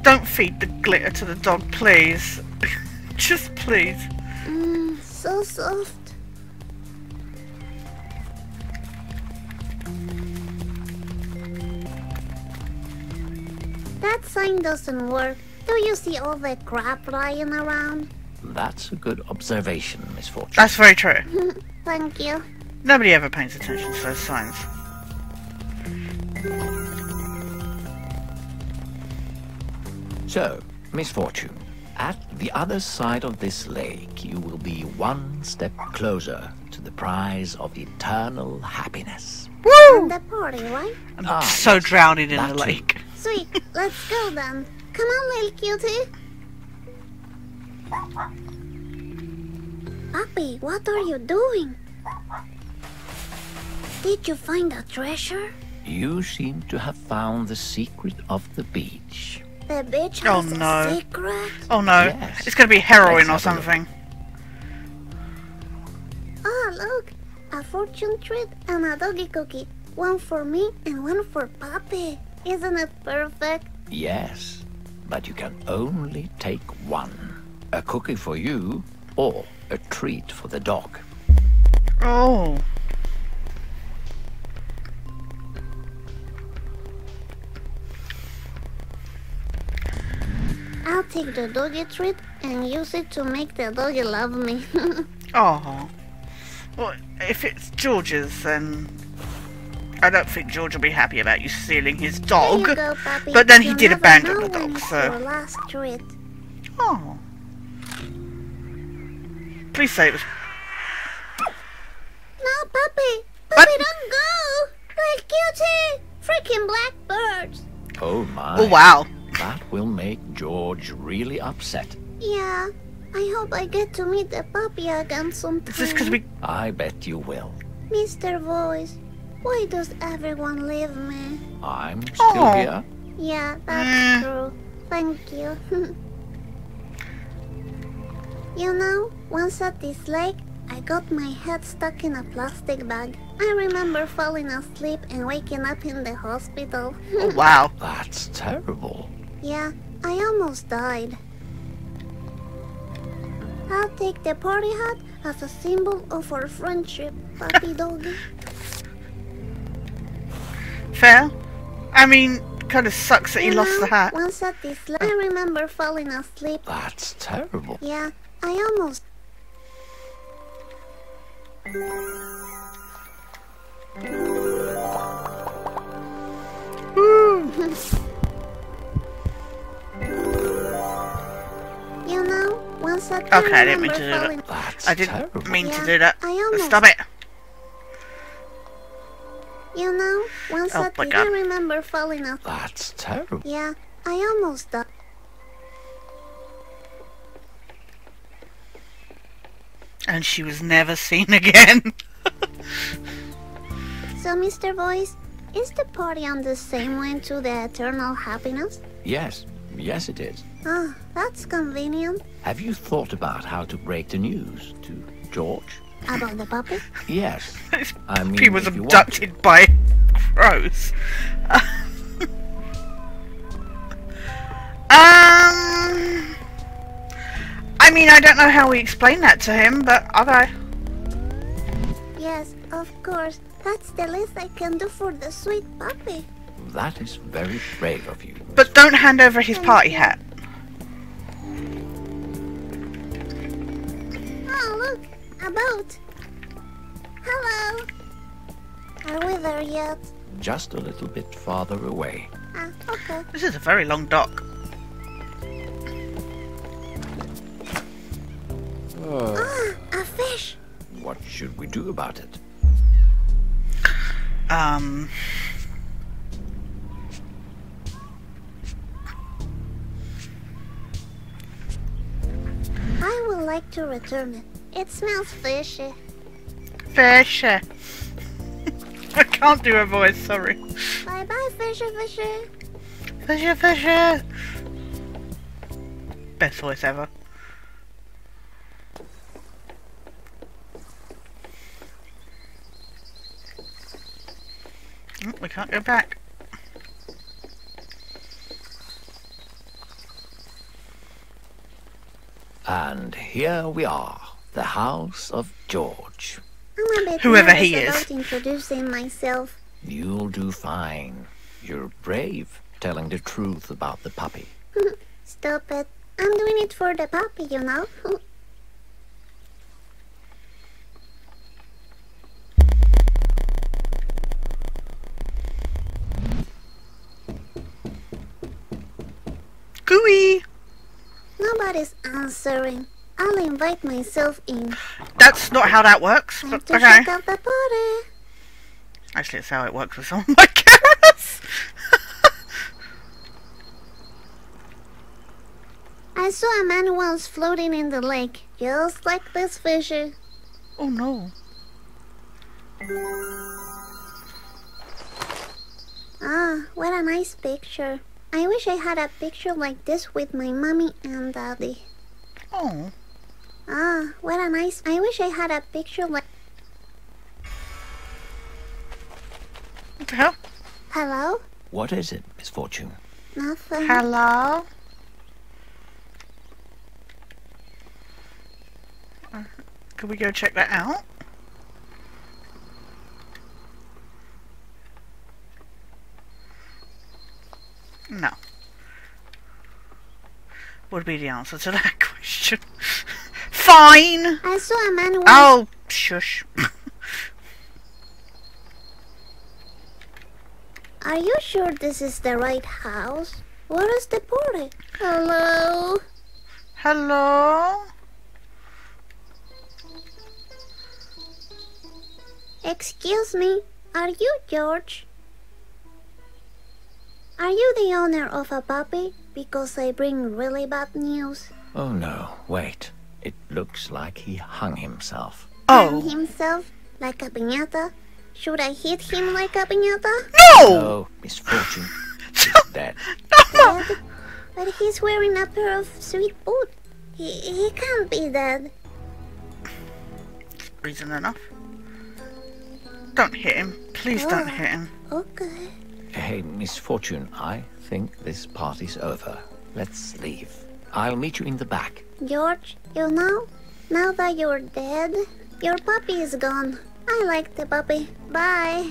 [SPEAKER 1] Don't feed the glitter to the dog, please. Just please.
[SPEAKER 3] Mmm, so soft. That sign doesn't work. Do you see all the crap lying around?
[SPEAKER 2] That's a good observation, Miss Fortune.
[SPEAKER 1] That's very true.
[SPEAKER 3] Thank you.
[SPEAKER 1] Nobody ever pays attention to those signs.
[SPEAKER 2] So, Miss Fortune, at the other side of this lake, you will be one step closer to the prize of eternal happiness.
[SPEAKER 1] Woo!
[SPEAKER 3] The party, right?
[SPEAKER 1] I'm
[SPEAKER 2] Ah,
[SPEAKER 1] so
[SPEAKER 2] yes,
[SPEAKER 1] drowning in
[SPEAKER 2] that
[SPEAKER 1] the
[SPEAKER 2] too.
[SPEAKER 1] lake.
[SPEAKER 3] Sweet, let's go then. Come on, little cutie. Puppy, what are you doing? Did you find a treasure?
[SPEAKER 2] You seem to have found the secret of the beach.
[SPEAKER 3] The bitch
[SPEAKER 1] Oh,
[SPEAKER 3] has
[SPEAKER 1] no.
[SPEAKER 3] a secret.
[SPEAKER 1] Oh no,
[SPEAKER 2] Yes.
[SPEAKER 1] it's going to be heroin or
[SPEAKER 2] Let's have a look.
[SPEAKER 1] something.
[SPEAKER 3] Oh, look. A fortune treat and a doggy cookie. One for me and one for Puppy. Isn't it perfect?
[SPEAKER 2] Yes, but you can only take one. A cookie for you or a treat for the dog.
[SPEAKER 1] Oh.
[SPEAKER 3] I'll take the doggy treat and use it to make the doggy love me.
[SPEAKER 1] Oh. Well, if it's George's, then I don't think George will be happy about you stealing his dog.
[SPEAKER 3] You go,
[SPEAKER 1] But then he did abandon the dog, so-
[SPEAKER 3] last treat.
[SPEAKER 1] Oh. Please say it was.
[SPEAKER 3] No, Puppy.
[SPEAKER 1] What?
[SPEAKER 3] Puppy, don't go. Little cutie. Eh? Freaking blackbirds.
[SPEAKER 2] Oh my.
[SPEAKER 1] Oh wow.
[SPEAKER 2] That will make George really upset.
[SPEAKER 3] Yeah. I hope I get to meet the puppy again sometime.
[SPEAKER 1] Is this because we?
[SPEAKER 2] I bet you will.
[SPEAKER 3] Mr. Voice, why does everyone leave me?
[SPEAKER 2] I'm still
[SPEAKER 1] Aw.
[SPEAKER 2] here.
[SPEAKER 3] Yeah, that's
[SPEAKER 1] Mm.
[SPEAKER 3] true. Thank you. you know, once at this lake, I got my head stuck in a plastic bag. I remember falling asleep and waking up in the hospital.
[SPEAKER 1] Oh wow.
[SPEAKER 2] That's terrible.
[SPEAKER 3] Yeah, I almost died. I'll take the party hat as a symbol of our friendship, puppy doggy.
[SPEAKER 1] Fair. I mean, kind of sucks that he
[SPEAKER 3] You
[SPEAKER 1] lost the hat.
[SPEAKER 3] Once at this I remember falling asleep
[SPEAKER 2] That's terrible.
[SPEAKER 3] Yeah, I almost.
[SPEAKER 1] Woo.
[SPEAKER 3] You know, once I
[SPEAKER 1] Okay, I didn't mean to do that.
[SPEAKER 2] That's
[SPEAKER 1] I didn't
[SPEAKER 2] terrible.
[SPEAKER 1] mean to do that.
[SPEAKER 3] I almost-
[SPEAKER 1] Stop it.
[SPEAKER 3] You know, once
[SPEAKER 1] Oh
[SPEAKER 3] I
[SPEAKER 1] my
[SPEAKER 3] did
[SPEAKER 1] God.
[SPEAKER 3] I remember falling off.
[SPEAKER 2] That's terrible.
[SPEAKER 3] Yeah, I almost died.
[SPEAKER 1] And she was never seen again.
[SPEAKER 3] So, Mr. Voice, is the party on the same way to the eternal happiness?
[SPEAKER 2] Yes, yes it is.
[SPEAKER 3] Ah, that's convenient.
[SPEAKER 2] Have you thought about how to break the news to George?
[SPEAKER 3] About the puppy?
[SPEAKER 2] Yes. I mean,
[SPEAKER 1] he was
[SPEAKER 2] if you want
[SPEAKER 1] abducted by crows. um. I mean, I don't know how we explain that to him, but okay.
[SPEAKER 3] Yes, of course. That's the least I can do for the sweet puppy.
[SPEAKER 2] To. That is very brave of you.
[SPEAKER 1] But don't hand over his party hat.
[SPEAKER 3] Oh, look! A boat! Hello! Are we there yet?
[SPEAKER 2] Just a little bit farther away.
[SPEAKER 3] Ah, okay.
[SPEAKER 1] This is a very long dock.
[SPEAKER 3] Ah, a fish!
[SPEAKER 2] What should we do about it?
[SPEAKER 1] Um.
[SPEAKER 3] Like to return it. It smells fishy.
[SPEAKER 1] Fish. I can't do a voice, sorry.
[SPEAKER 3] Bye bye, fishy fishy.
[SPEAKER 1] Fisher, Fisher. Best voice ever. Oh, we can't go back.
[SPEAKER 2] And here we are, the house of George.
[SPEAKER 3] I'm a bit
[SPEAKER 1] Whoever
[SPEAKER 3] nervous
[SPEAKER 1] he is.
[SPEAKER 3] about introducing myself.
[SPEAKER 2] You'll do fine. You're brave, telling the truth about the puppy.
[SPEAKER 3] Stop it. I'm doing it for the puppy, you know.
[SPEAKER 1] Gooey!
[SPEAKER 3] Nobody's answering. I'll invite myself in.
[SPEAKER 1] That's not how that works,
[SPEAKER 3] Time
[SPEAKER 1] but
[SPEAKER 3] to
[SPEAKER 1] okay.
[SPEAKER 3] the party.
[SPEAKER 1] Actually, it's how it works with some of my cameras.
[SPEAKER 3] I saw a man once floating in the lake, just like this fisher.
[SPEAKER 1] oh no.
[SPEAKER 3] Ah, what a nice picture. I wish I had a picture like this with my mommy and daddy.
[SPEAKER 1] Oh.
[SPEAKER 3] Ah, what a nice. I wish I had a picture like.
[SPEAKER 1] What the hell?
[SPEAKER 3] Hello?
[SPEAKER 2] What is it, Miss Fortune?
[SPEAKER 3] Nothing.
[SPEAKER 1] Hello? Uh, Could we go check that out? No. Would be the answer to that question. Fine!
[SPEAKER 3] I saw a man.
[SPEAKER 1] Oh, shush.
[SPEAKER 3] Are you sure this is the right house? Where is the party? Hello?
[SPEAKER 1] Hello?
[SPEAKER 3] Excuse me, are you George? Are you the owner of a puppy? Because I bring really bad news.
[SPEAKER 2] Oh no, wait. It looks like he hung himself.
[SPEAKER 3] Hang
[SPEAKER 1] Oh.
[SPEAKER 3] himself like a piñata? Should I hit him like a piñata?
[SPEAKER 1] No!
[SPEAKER 2] Oh, misfortune. Is dead.
[SPEAKER 3] Dead? But he's wearing a pair of sweet boots. He, he can't be dead.
[SPEAKER 1] Reason enough. Don't hit him. Please don't oh, hit him.
[SPEAKER 3] Okay.
[SPEAKER 2] Hey, Miss Fortune, I think this party's over. Let's leave. I'll meet you in the back.
[SPEAKER 3] George, you know, now that you're dead, your puppy is gone. I like the puppy. Bye.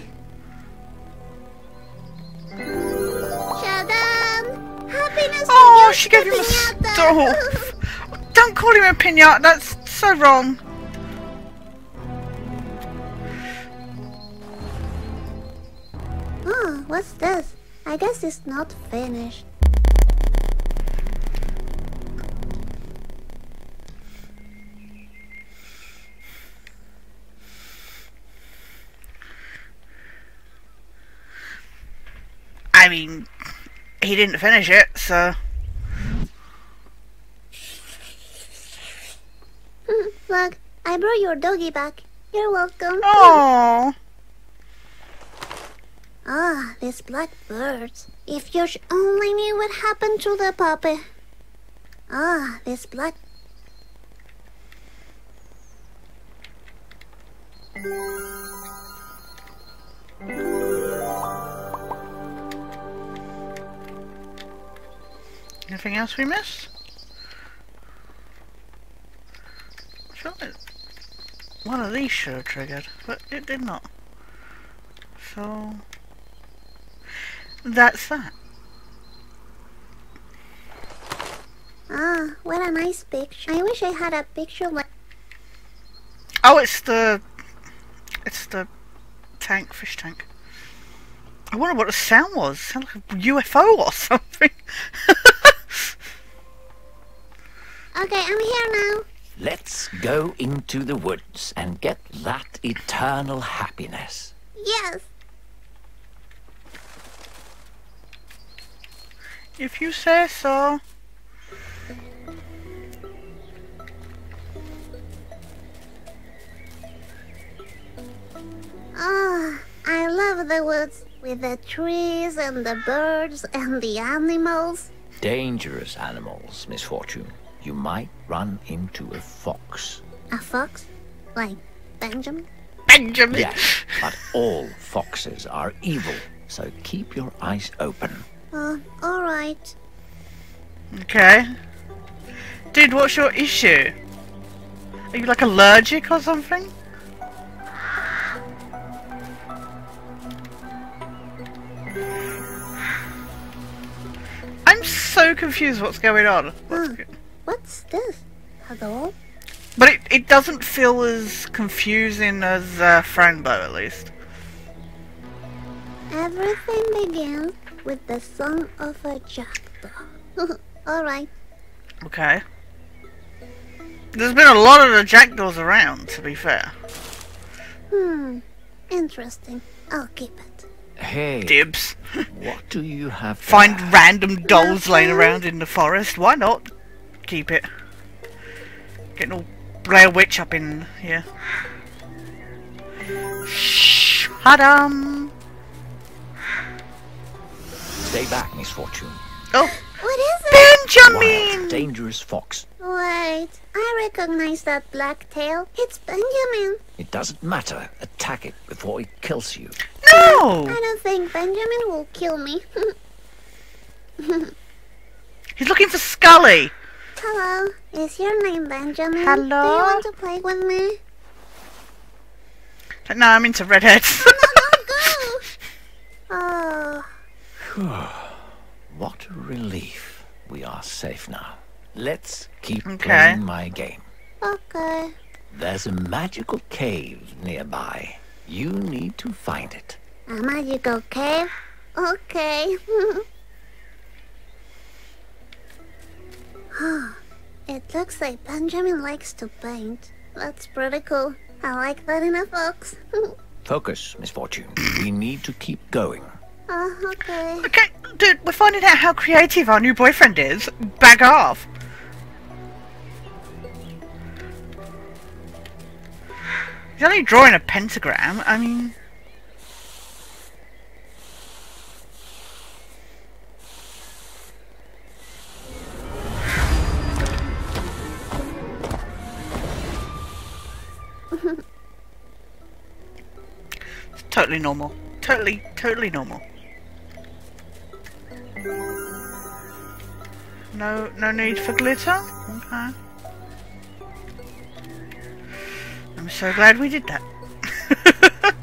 [SPEAKER 3] Shadan! Happiness
[SPEAKER 1] Oh, she gave him a
[SPEAKER 3] piñata.
[SPEAKER 1] stop. Don't call him a pinata. That's so wrong.
[SPEAKER 3] Guess it's not finished.
[SPEAKER 1] I mean, he didn't finish it, so.
[SPEAKER 3] Hmm, Look, I brought your doggy back. You're welcome.
[SPEAKER 1] Oh.
[SPEAKER 3] Ah, these black birds. If you only knew what happened to the puppy. Ah, this black.
[SPEAKER 1] Anything else we missed? One of these should have triggered, but it did not. So that's that.
[SPEAKER 3] Ah, what a nice picture. I wish I had a picture like.
[SPEAKER 1] Oh, it's the it's the tank, fish tank. I wonder what the sound was. It sounded like a UFO or something.
[SPEAKER 3] Okay, I'm here now.
[SPEAKER 2] Let's go into the woods and get that eternal happiness.
[SPEAKER 3] Yes.
[SPEAKER 1] If you say so.
[SPEAKER 3] Ah, I love the woods with the trees and the birds and the animals.
[SPEAKER 2] Dangerous animals, Miss Fortune. You might run into a fox.
[SPEAKER 3] A fox? Like Benjamin?
[SPEAKER 1] Benjamin.
[SPEAKER 2] Yes, but all foxes are evil, so keep your eyes open.
[SPEAKER 3] Oh, alright.
[SPEAKER 1] Okay. Dude, what's your issue? Are you like allergic or something? I'm so confused what's going on. What's go-
[SPEAKER 3] What's this? Hello?
[SPEAKER 1] But it, it doesn't feel as confusing as uh, Fran Bow at least.
[SPEAKER 3] Everything begins with the song of a jackdaw. alright.
[SPEAKER 1] Okay. There's been a lot of the jackdaws around, to be fair.
[SPEAKER 3] Hmm. Interesting. I'll keep it.
[SPEAKER 2] Hey,
[SPEAKER 1] Dibs.
[SPEAKER 2] what do you have
[SPEAKER 1] Find
[SPEAKER 2] there?
[SPEAKER 1] random dolls laying around in the forest. Why not? Keep it. Getting all Blair Witch up in here. Shh. Hadam.
[SPEAKER 2] Stay back, Miss Fortune.
[SPEAKER 1] Oh,
[SPEAKER 3] What is it?
[SPEAKER 2] Wild,
[SPEAKER 1] Benjamin!
[SPEAKER 2] dangerous fox.
[SPEAKER 3] Wait, I recognize that black tail. It's Benjamin.
[SPEAKER 2] It doesn't matter. Attack it before it kills you.
[SPEAKER 1] No!
[SPEAKER 3] I don't think Benjamin will kill me.
[SPEAKER 1] He's looking for Scully.
[SPEAKER 3] Hello, is your name Benjamin?
[SPEAKER 1] Hello?
[SPEAKER 3] Do you want to play with me?
[SPEAKER 1] No, I'm into redheads.
[SPEAKER 3] No, don't go! Oh,
[SPEAKER 2] What a relief. We are safe now. Let's keep
[SPEAKER 1] Okay.
[SPEAKER 2] playing my game.
[SPEAKER 3] okay.
[SPEAKER 2] There's a magical cave nearby. You need to find it.
[SPEAKER 3] A magical cave? Okay. it looks like Benjamin likes to paint. That's pretty cool. I like that in a fox.
[SPEAKER 2] Focus, Misfortune. we need to keep going.
[SPEAKER 3] Oh, okay.
[SPEAKER 1] okay, dude, we're finding out how creative our new boyfriend is. Bag off. He's only drawing a pentagram. I mean, it's totally normal. Totally, totally normal. No, no need for glitter. Okay. I'm so glad we did that.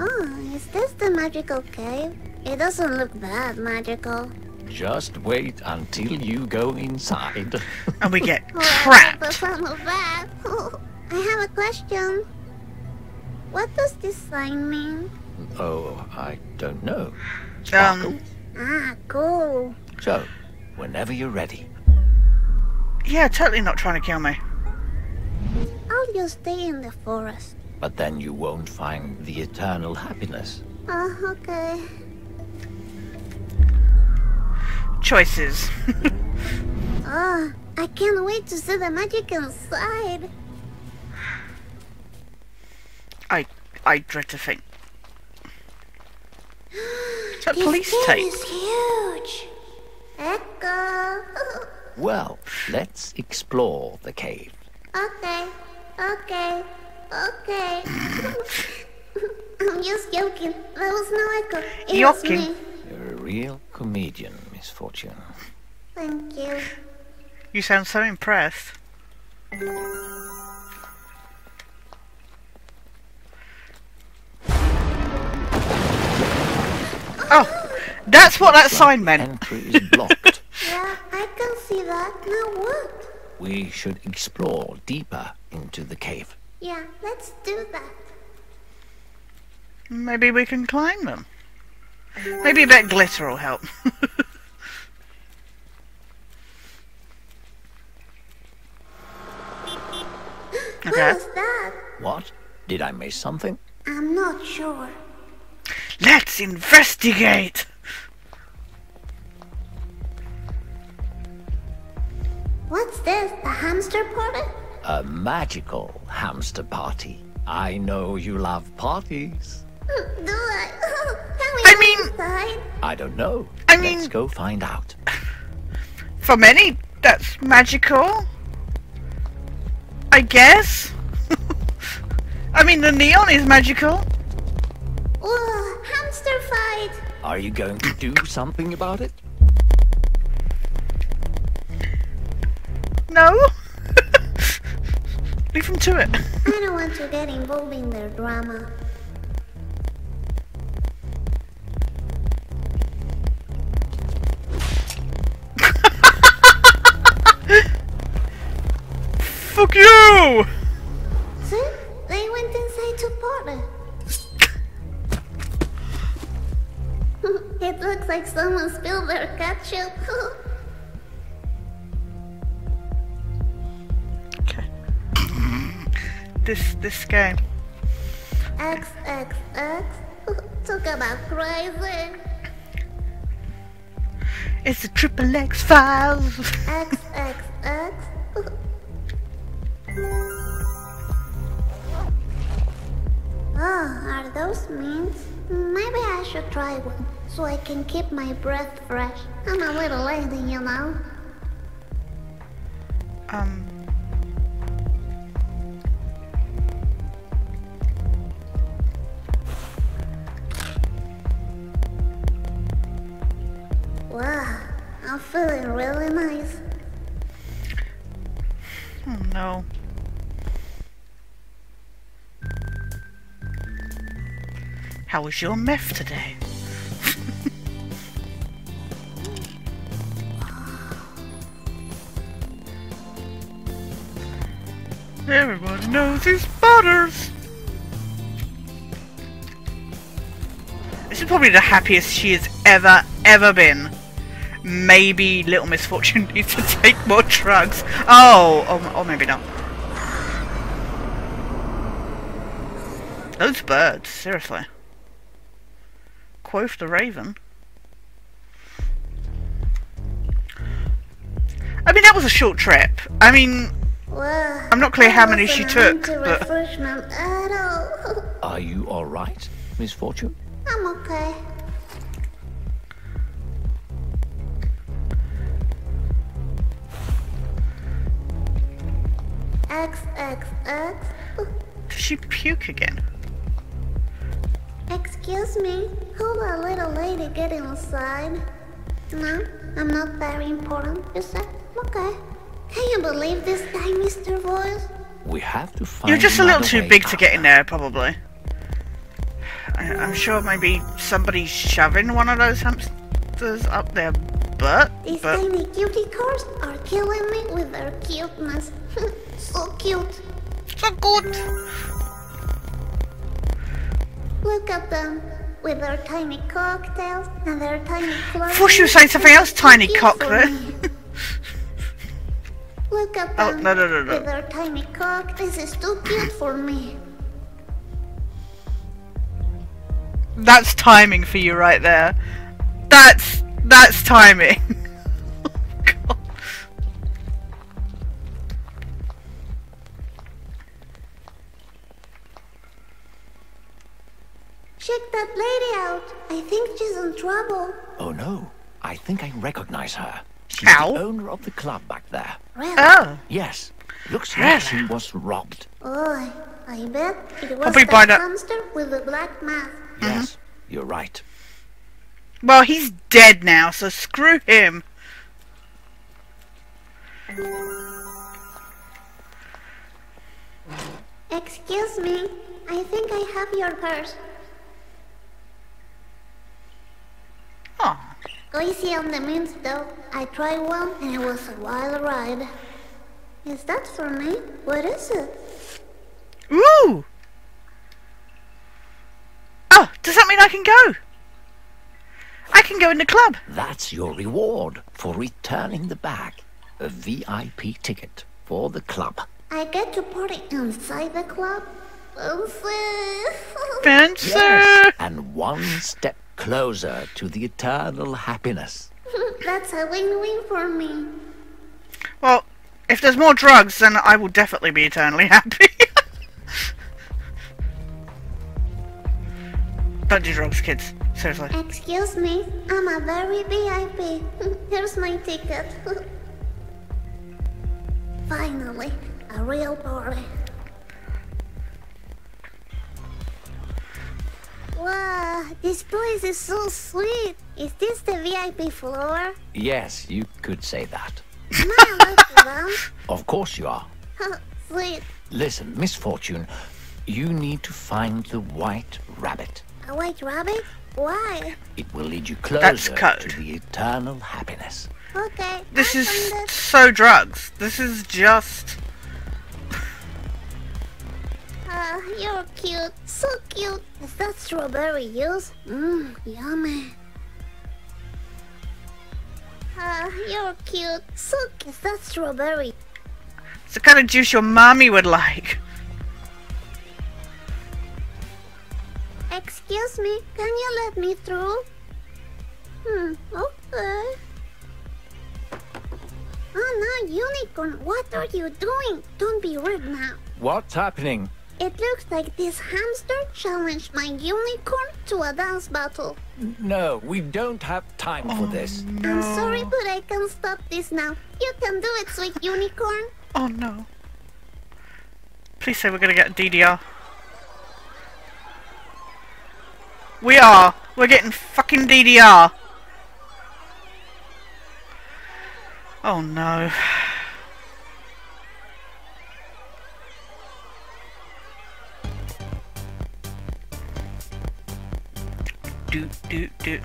[SPEAKER 3] Oh, is this the magical cave? It doesn't look that magical.
[SPEAKER 2] Just wait until you go inside.
[SPEAKER 1] and we get
[SPEAKER 3] Oh, I the
[SPEAKER 1] trapped.
[SPEAKER 3] sound of that. I have a question. What does this sign mean?
[SPEAKER 2] oh, I don't know. Sparkle?
[SPEAKER 1] Um,
[SPEAKER 3] Ah, cool.
[SPEAKER 2] So, whenever you're ready.
[SPEAKER 1] yeah, totally not trying to kill me.
[SPEAKER 3] I'll just stay in the forest.
[SPEAKER 2] But then you won't find the eternal happiness.
[SPEAKER 3] Oh, okay.
[SPEAKER 1] Choices.
[SPEAKER 3] Oh, I can't wait to see the magic inside.
[SPEAKER 1] I, I dread to think. Is that
[SPEAKER 3] This
[SPEAKER 1] police
[SPEAKER 3] cave
[SPEAKER 1] tape?
[SPEAKER 3] is huge. Echo.
[SPEAKER 2] Well, let's explore the cave.
[SPEAKER 3] okay, okay, okay. I'm just joking. There was no echo. It was me.
[SPEAKER 2] You're a real comedian, Misfortune.
[SPEAKER 3] Thank you.
[SPEAKER 1] You sound so impressed. Oh, that's what that sign meant.
[SPEAKER 2] Entry is blocked.
[SPEAKER 3] Yeah, I can see that. Now what?
[SPEAKER 2] we should explore deeper into the cave.
[SPEAKER 3] Yeah, let's do that.
[SPEAKER 1] Maybe we can climb them. Maybe a bit of glitter will help. okay.
[SPEAKER 3] was that?
[SPEAKER 2] What? Did I miss something?
[SPEAKER 3] I'm not sure.
[SPEAKER 1] Let's investigate.
[SPEAKER 3] What's this? The hamster party?
[SPEAKER 2] A magical hamster party. I know you love parties.
[SPEAKER 3] Hmm, Do I? Can we
[SPEAKER 1] I
[SPEAKER 3] go
[SPEAKER 1] mean-
[SPEAKER 3] inside?
[SPEAKER 2] I don't know.
[SPEAKER 1] I mean-
[SPEAKER 2] Let's go find out.
[SPEAKER 1] For many, that's magical. I guess. I mean, the neon is magical.
[SPEAKER 3] Whoa, hamster fight!
[SPEAKER 2] Are you going to do something about it?
[SPEAKER 1] No. Leave them to it.
[SPEAKER 3] I don't want to get involved in their drama.
[SPEAKER 1] Fuck you!
[SPEAKER 3] See? They went inside to party. it looks like someone spilled their ketchup.
[SPEAKER 1] Okay. this this game.
[SPEAKER 3] X X X. Talk about crazy.
[SPEAKER 1] It's the Triple X Files.
[SPEAKER 3] XXX. Oh, are those mints? Maybe I should try one so I can keep my breath fresh. I'm a little lazy, you know.
[SPEAKER 1] Um. How was your meth today? Everyone knows his butters. This is probably the happiest she has ever, ever been. Maybe Little Misfortune needs to take more drugs. Oh, or, or maybe not. Those birds, seriously. Quoth the raven. I mean, that was a short trip. I mean,
[SPEAKER 3] Wow,
[SPEAKER 1] I'm not clear how many she
[SPEAKER 3] an
[SPEAKER 1] took, but-
[SPEAKER 3] anti-refreshment at all.
[SPEAKER 2] Are you all right, Miss Fortune?
[SPEAKER 3] I'm okay. XXX.
[SPEAKER 1] did she puke again?
[SPEAKER 3] Excuse me, how a little lady get inside? No, I'm not very important, you said? Okay. Can you believe this guy, Mr. Voice?
[SPEAKER 2] We have to find
[SPEAKER 1] You're just a little too
[SPEAKER 2] way
[SPEAKER 1] big to get in there, probably. I, I'm sure maybe somebody's shoving one of those hamsters up their butt,
[SPEAKER 3] These
[SPEAKER 1] but
[SPEAKER 3] tiny cutie cars are killing me with their cuteness. so cute.
[SPEAKER 1] so good.
[SPEAKER 3] Look at them. With their tiny cocktails and their tiny clothes.
[SPEAKER 1] Thought she was saying something else, tiny cock
[SPEAKER 3] me. Look at
[SPEAKER 1] Oh,
[SPEAKER 3] them.
[SPEAKER 1] no, no, no, no.
[SPEAKER 3] With their tiny cock. This is too cute for me.
[SPEAKER 1] That's timing for you right there. That's that's timing.
[SPEAKER 3] Check that lady out. I think she's in trouble.
[SPEAKER 2] Oh no, I think I recognize her. She's
[SPEAKER 1] Ow.
[SPEAKER 2] the owner of the club back there.
[SPEAKER 3] Really?
[SPEAKER 1] Oh,
[SPEAKER 2] Yes, looks like she was robbed.
[SPEAKER 3] Oh, I bet it was
[SPEAKER 1] Probably
[SPEAKER 3] that
[SPEAKER 1] by
[SPEAKER 3] hamster with the black mask.
[SPEAKER 2] Yes, uh-huh. you're right.
[SPEAKER 1] well, he's dead now, so screw him.
[SPEAKER 3] Excuse me. I think I have your purse.
[SPEAKER 1] Oh,
[SPEAKER 3] Go easy on the mints though. I tried one and it was a wild ride. Is that for me? What is it?
[SPEAKER 1] ooh. Oh, does that mean I can go? I can go in the club.
[SPEAKER 2] That's your reward for returning the bag. A VIP ticket for the club.
[SPEAKER 3] I get to party inside the club? Fancy.
[SPEAKER 1] Fencer.
[SPEAKER 2] And one step closer to the eternal happiness.
[SPEAKER 3] That's a win-win for me.
[SPEAKER 1] Well, if there's more drugs, then I will definitely be eternally happy. Don't do drugs, kids. Seriously.
[SPEAKER 3] Excuse me, I'm a very VIP. Here's my ticket. Finally, a real party. Wow, this place is so sweet. Is this the VIP floor?
[SPEAKER 2] Yes, you could say that.
[SPEAKER 3] Can I look around?
[SPEAKER 2] Of course you are.
[SPEAKER 3] Oh, sweet.
[SPEAKER 2] Listen, Miss Fortune, you need to find the white rabbit.
[SPEAKER 3] A white rabbit? Why?
[SPEAKER 2] It will lead you closer to the eternal happiness.
[SPEAKER 3] Okay.
[SPEAKER 1] This
[SPEAKER 3] I
[SPEAKER 1] is so drugs. This is just.
[SPEAKER 3] Ah, you're cute. So cute. Is that strawberry juice? Mmm, yummy. Ah, you're cute. So cute is that strawberry?
[SPEAKER 1] It's the kind of juice your mommy would like.
[SPEAKER 3] Excuse me, can you let me through? Hmm, okay. Oh no, Unicorn, what are you doing? Don't be rude now.
[SPEAKER 2] What's happening?
[SPEAKER 3] It looks like this hamster challenged my unicorn to a dance battle.
[SPEAKER 2] No, we don't have time for oh, this.
[SPEAKER 3] I'm sorry, but I can't stop this now. You can do it, sweet unicorn.
[SPEAKER 1] Oh no. Please say we're gonna get a DDR. We are. We're getting fucking DDR. Oh no. Do do do.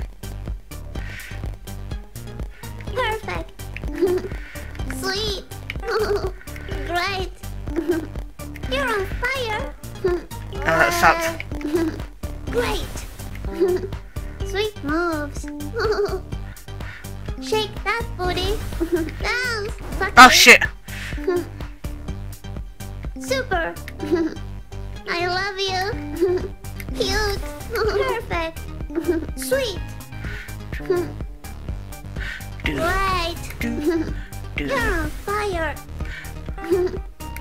[SPEAKER 3] Perfect. Sweet. Great. You're on fire.
[SPEAKER 1] Oh, that sucked.
[SPEAKER 3] Great. Sweet moves. Shake that booty. Dance. Suck
[SPEAKER 1] Oh
[SPEAKER 3] it.
[SPEAKER 1] shit.
[SPEAKER 3] Super. I love you. Cute. Perfect. Sweet. Great.
[SPEAKER 1] do do.
[SPEAKER 3] You're on fire.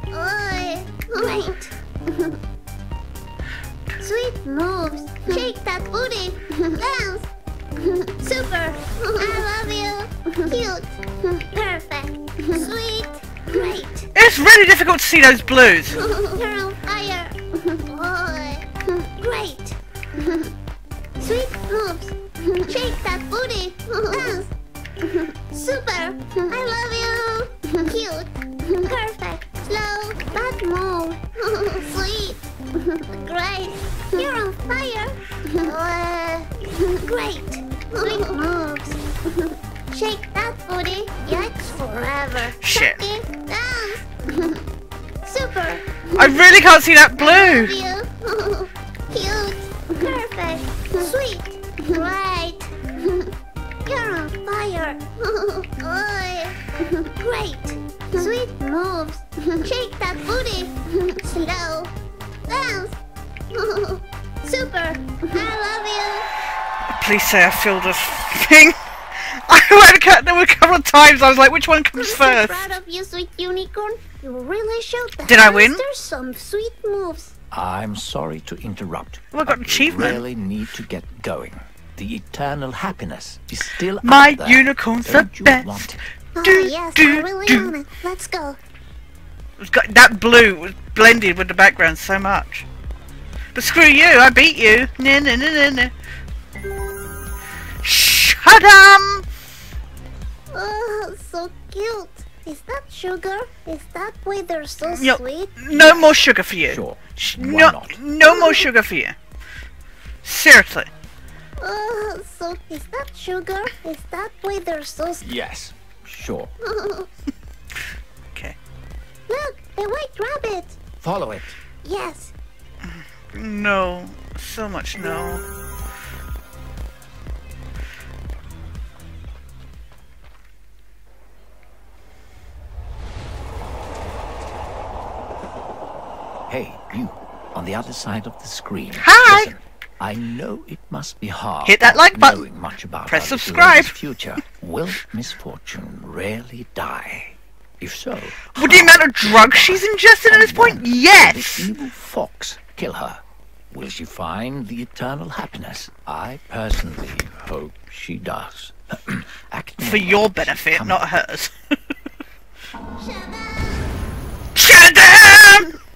[SPEAKER 3] Oi. Great. Sweet moves. Shake that booty. Dance. Super. I love you. Cute. Perfect. Sweet. Great.
[SPEAKER 1] It's really difficult to see those blues.
[SPEAKER 3] You're on fire. Oi. Great. Sweet moves. Shake that booty. Dance. Super. I love you. Cute. Perfect. Slow. Bad move. Sweet. Great. You're on fire. Uh, great. Sweet moves. Shake that booty. Yikes forever.
[SPEAKER 1] Shit.
[SPEAKER 3] Dance. Super.
[SPEAKER 1] I really can't see that blue.
[SPEAKER 3] Love you. Cute. Perfect. Sweet. Great. You're on fire. Great. Sweet moves. Shake that booty. Slow. Dance. Super. I love you.
[SPEAKER 1] Please say I feel this thing. I went cou- there were a couple of times I was like, which one comes
[SPEAKER 3] I'm so
[SPEAKER 1] first?
[SPEAKER 3] proud of you, sweet unicorn. You really showed the
[SPEAKER 1] Did I win?
[SPEAKER 3] some sweet moves.
[SPEAKER 2] I'm sorry to interrupt.
[SPEAKER 1] Well, I got
[SPEAKER 2] but
[SPEAKER 1] achievement.
[SPEAKER 2] We really need to get going. The eternal happiness is still
[SPEAKER 1] My
[SPEAKER 2] out there.
[SPEAKER 1] unicorn's the
[SPEAKER 2] Don't you
[SPEAKER 1] best.
[SPEAKER 2] want it?
[SPEAKER 3] Oh,
[SPEAKER 1] Do,
[SPEAKER 3] yes,
[SPEAKER 1] do,
[SPEAKER 3] I really
[SPEAKER 1] do.
[SPEAKER 3] want it. Let's go.
[SPEAKER 1] Got- That blue was blended with the background so much. But screw you, I beat you. No, no, no, no, no. Shut up!
[SPEAKER 3] Oh, so cute. Is that sugar? Is that why they're so
[SPEAKER 1] Yo,
[SPEAKER 3] sweet?
[SPEAKER 1] no more sugar for you.
[SPEAKER 2] Sure.
[SPEAKER 1] Sh-
[SPEAKER 2] Why
[SPEAKER 1] no,
[SPEAKER 2] not?
[SPEAKER 1] no more sugar for you. Seriously.
[SPEAKER 3] Oh, so is that sugar? Is that why they're so sweet?
[SPEAKER 2] Yes, sure.
[SPEAKER 1] Okay.
[SPEAKER 3] Look, the white rabbit.
[SPEAKER 2] Follow it.
[SPEAKER 3] Yes.
[SPEAKER 1] No. So much no.
[SPEAKER 2] Hey, you, on the other side of the screen.
[SPEAKER 1] Hi.
[SPEAKER 2] Listen, I know it must be hard.
[SPEAKER 1] Hit that like button.
[SPEAKER 2] Knowing much about
[SPEAKER 1] Press subscribe.
[SPEAKER 2] future. Will misfortune really die? If so,
[SPEAKER 1] With the amount of drugs she's ingested at this point,
[SPEAKER 2] when will
[SPEAKER 1] yes!
[SPEAKER 2] the evil fox kill her? Will she find the eternal happiness? I personally hope she does.
[SPEAKER 1] For your benefit, not hers. Shut down!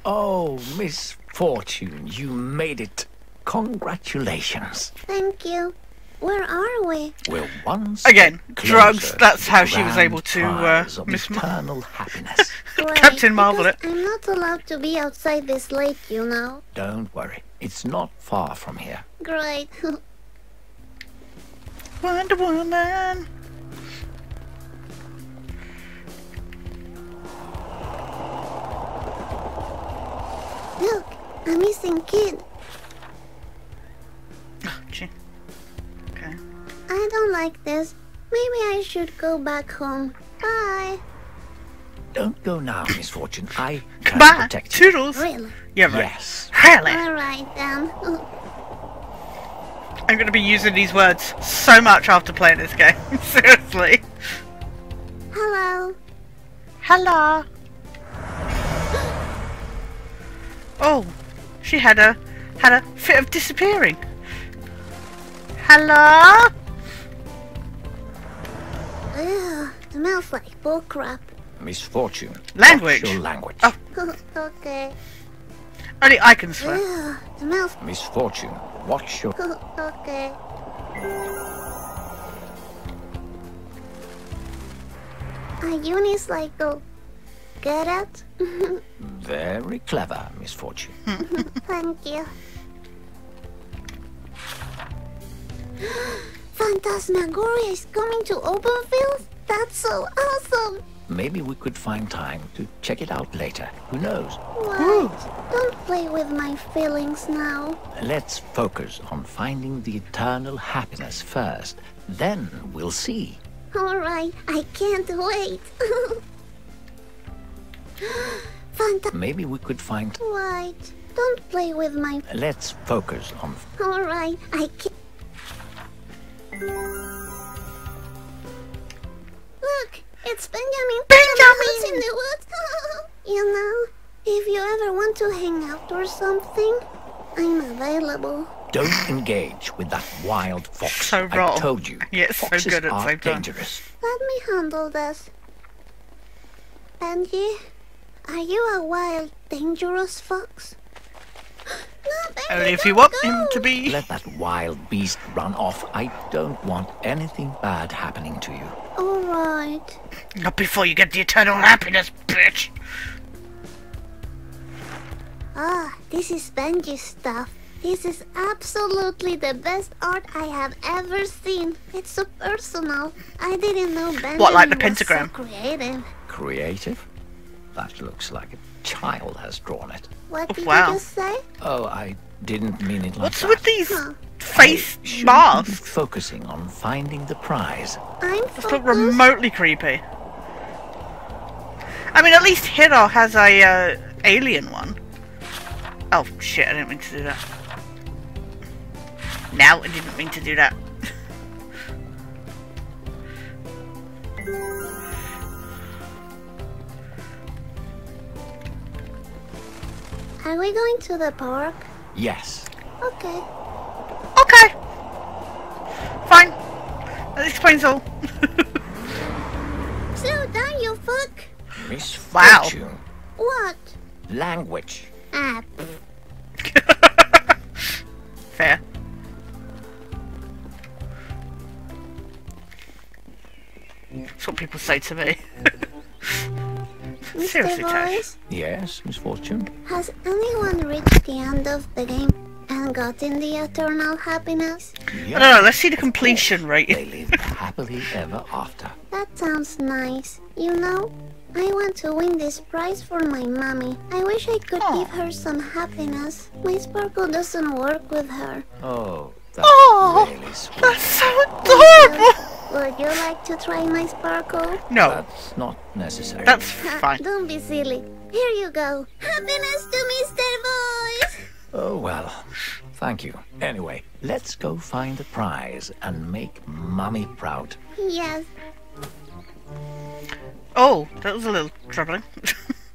[SPEAKER 2] Oh, misfortune, you made it. Congratulations.
[SPEAKER 3] Thank you. Where are we?
[SPEAKER 2] We're once
[SPEAKER 1] Again, drugs, that's how she was able to, uh, miss-
[SPEAKER 2] eternal happiness.
[SPEAKER 3] Great,
[SPEAKER 1] Captain Marvel it.
[SPEAKER 3] I'm not allowed to be outside this lake, you know.
[SPEAKER 2] Don't worry, it's not far from here.
[SPEAKER 3] Great.
[SPEAKER 1] Wonder Woman.
[SPEAKER 3] Look, a missing kid.
[SPEAKER 1] Oh, gee. Okay.
[SPEAKER 3] I don't like this. Maybe I should go back home. Bye.
[SPEAKER 2] Don't go now, misfortune. I can
[SPEAKER 1] Bye.
[SPEAKER 2] protect you.
[SPEAKER 1] Toodles.
[SPEAKER 3] Really?
[SPEAKER 1] Yeah, right.
[SPEAKER 2] Yes.
[SPEAKER 1] Really?
[SPEAKER 3] Alright then.
[SPEAKER 1] I'm going to be using these words so much after playing this game. Seriously.
[SPEAKER 3] Hello.
[SPEAKER 1] Hello. Oh, she had a had a fit of disappearing. Hello.
[SPEAKER 3] Ugh, smells like bullcrap.
[SPEAKER 2] Misfortune.
[SPEAKER 1] Language.
[SPEAKER 2] Watch your language.
[SPEAKER 1] Oh.
[SPEAKER 3] okay.
[SPEAKER 1] Only I can swear.
[SPEAKER 3] Ugh, smells
[SPEAKER 2] Misfortune. Watch your...
[SPEAKER 3] okay. A unicycle. Get it?
[SPEAKER 2] Very clever, Misfortune.
[SPEAKER 3] Thank you. Phantasmagoria is coming to Openfield? That's so awesome!
[SPEAKER 2] Maybe we could find time to check it out later. Who knows?
[SPEAKER 3] What? Don't play with my feelings now.
[SPEAKER 2] Let's focus on finding the eternal happiness first. Then we'll see.
[SPEAKER 3] Alright, I can't wait. Phanta-
[SPEAKER 2] Maybe we could find...
[SPEAKER 3] Wait, don't play with my...
[SPEAKER 2] Let's focus on...
[SPEAKER 3] Alright, I can't... Look, it's Benjamin.
[SPEAKER 1] Benjamin!
[SPEAKER 3] in the woods. you know, if you ever want to hang out or something, I'm available.
[SPEAKER 2] Don't engage with that wild fox.
[SPEAKER 1] So wrong.
[SPEAKER 2] I told you.
[SPEAKER 1] Yeah, it's so
[SPEAKER 2] foxes
[SPEAKER 1] good at the
[SPEAKER 2] are dangerous.
[SPEAKER 3] Let me handle this. Benji, are you a wild, dangerous fox? no, Benji,
[SPEAKER 1] Only if you want
[SPEAKER 3] go.
[SPEAKER 1] him to be.
[SPEAKER 2] Let that wild beast run off. I don't want anything bad happening to you.
[SPEAKER 3] Alright.
[SPEAKER 1] Not before you get the eternal happiness, bitch.
[SPEAKER 3] Ah, this is Benji's stuff. This is absolutely the best art I have ever seen. It's so personal. I didn't know Benjamin
[SPEAKER 1] What, like the
[SPEAKER 3] was
[SPEAKER 1] pentagram?
[SPEAKER 3] so creative.
[SPEAKER 2] Creative? That looks like a child has drawn it.
[SPEAKER 3] What
[SPEAKER 1] Oh,
[SPEAKER 3] did
[SPEAKER 1] wow.
[SPEAKER 3] you just say?
[SPEAKER 2] Oh, I didn't mean it like
[SPEAKER 1] What's
[SPEAKER 2] that.
[SPEAKER 1] with these
[SPEAKER 3] Huh.
[SPEAKER 1] face
[SPEAKER 2] Shouldn't be
[SPEAKER 1] masks?
[SPEAKER 2] focusing on finding the prize.
[SPEAKER 3] I'm
[SPEAKER 1] It's not
[SPEAKER 3] focused.
[SPEAKER 1] remotely creepy. I mean, at least Hiro has a uh, alien one. Oh shit! I didn't mean to do that. Now I didn't mean to do that.
[SPEAKER 3] Are we going to the park?
[SPEAKER 2] Yes.
[SPEAKER 3] Okay.
[SPEAKER 1] Okay. Fine. That explains all.
[SPEAKER 3] Slow down, you fuck.
[SPEAKER 2] Misfortune.
[SPEAKER 3] What?
[SPEAKER 2] Language.
[SPEAKER 3] Ah.
[SPEAKER 1] Fair. That's what people say to me.
[SPEAKER 3] Mr.
[SPEAKER 1] Seriously, Tash.
[SPEAKER 3] Voice,
[SPEAKER 2] Yes, Misfortune.
[SPEAKER 3] has anyone reached the end of the game and gotten the eternal happiness?
[SPEAKER 1] I don't know. Let's see the completion rate.
[SPEAKER 2] They lived happily ever after.
[SPEAKER 3] That sounds nice. You know, I want to win this prize for my mommy. I wish I could
[SPEAKER 1] Aw.
[SPEAKER 3] give her some happiness. My sparkle doesn't work with her.
[SPEAKER 2] Oh, that's
[SPEAKER 1] Oh,
[SPEAKER 2] really.
[SPEAKER 1] That's so adorable.
[SPEAKER 3] Would you like to try my sparkle?
[SPEAKER 1] No,
[SPEAKER 2] That's not necessary.
[SPEAKER 1] that's fine.
[SPEAKER 3] Don't be silly. Here you go. Happiness to Mr. Voice!
[SPEAKER 2] Oh, well. Thank you. Anyway, let's go find the prize and make Mummy proud.
[SPEAKER 3] Yes.
[SPEAKER 1] Oh, that was a little troubling.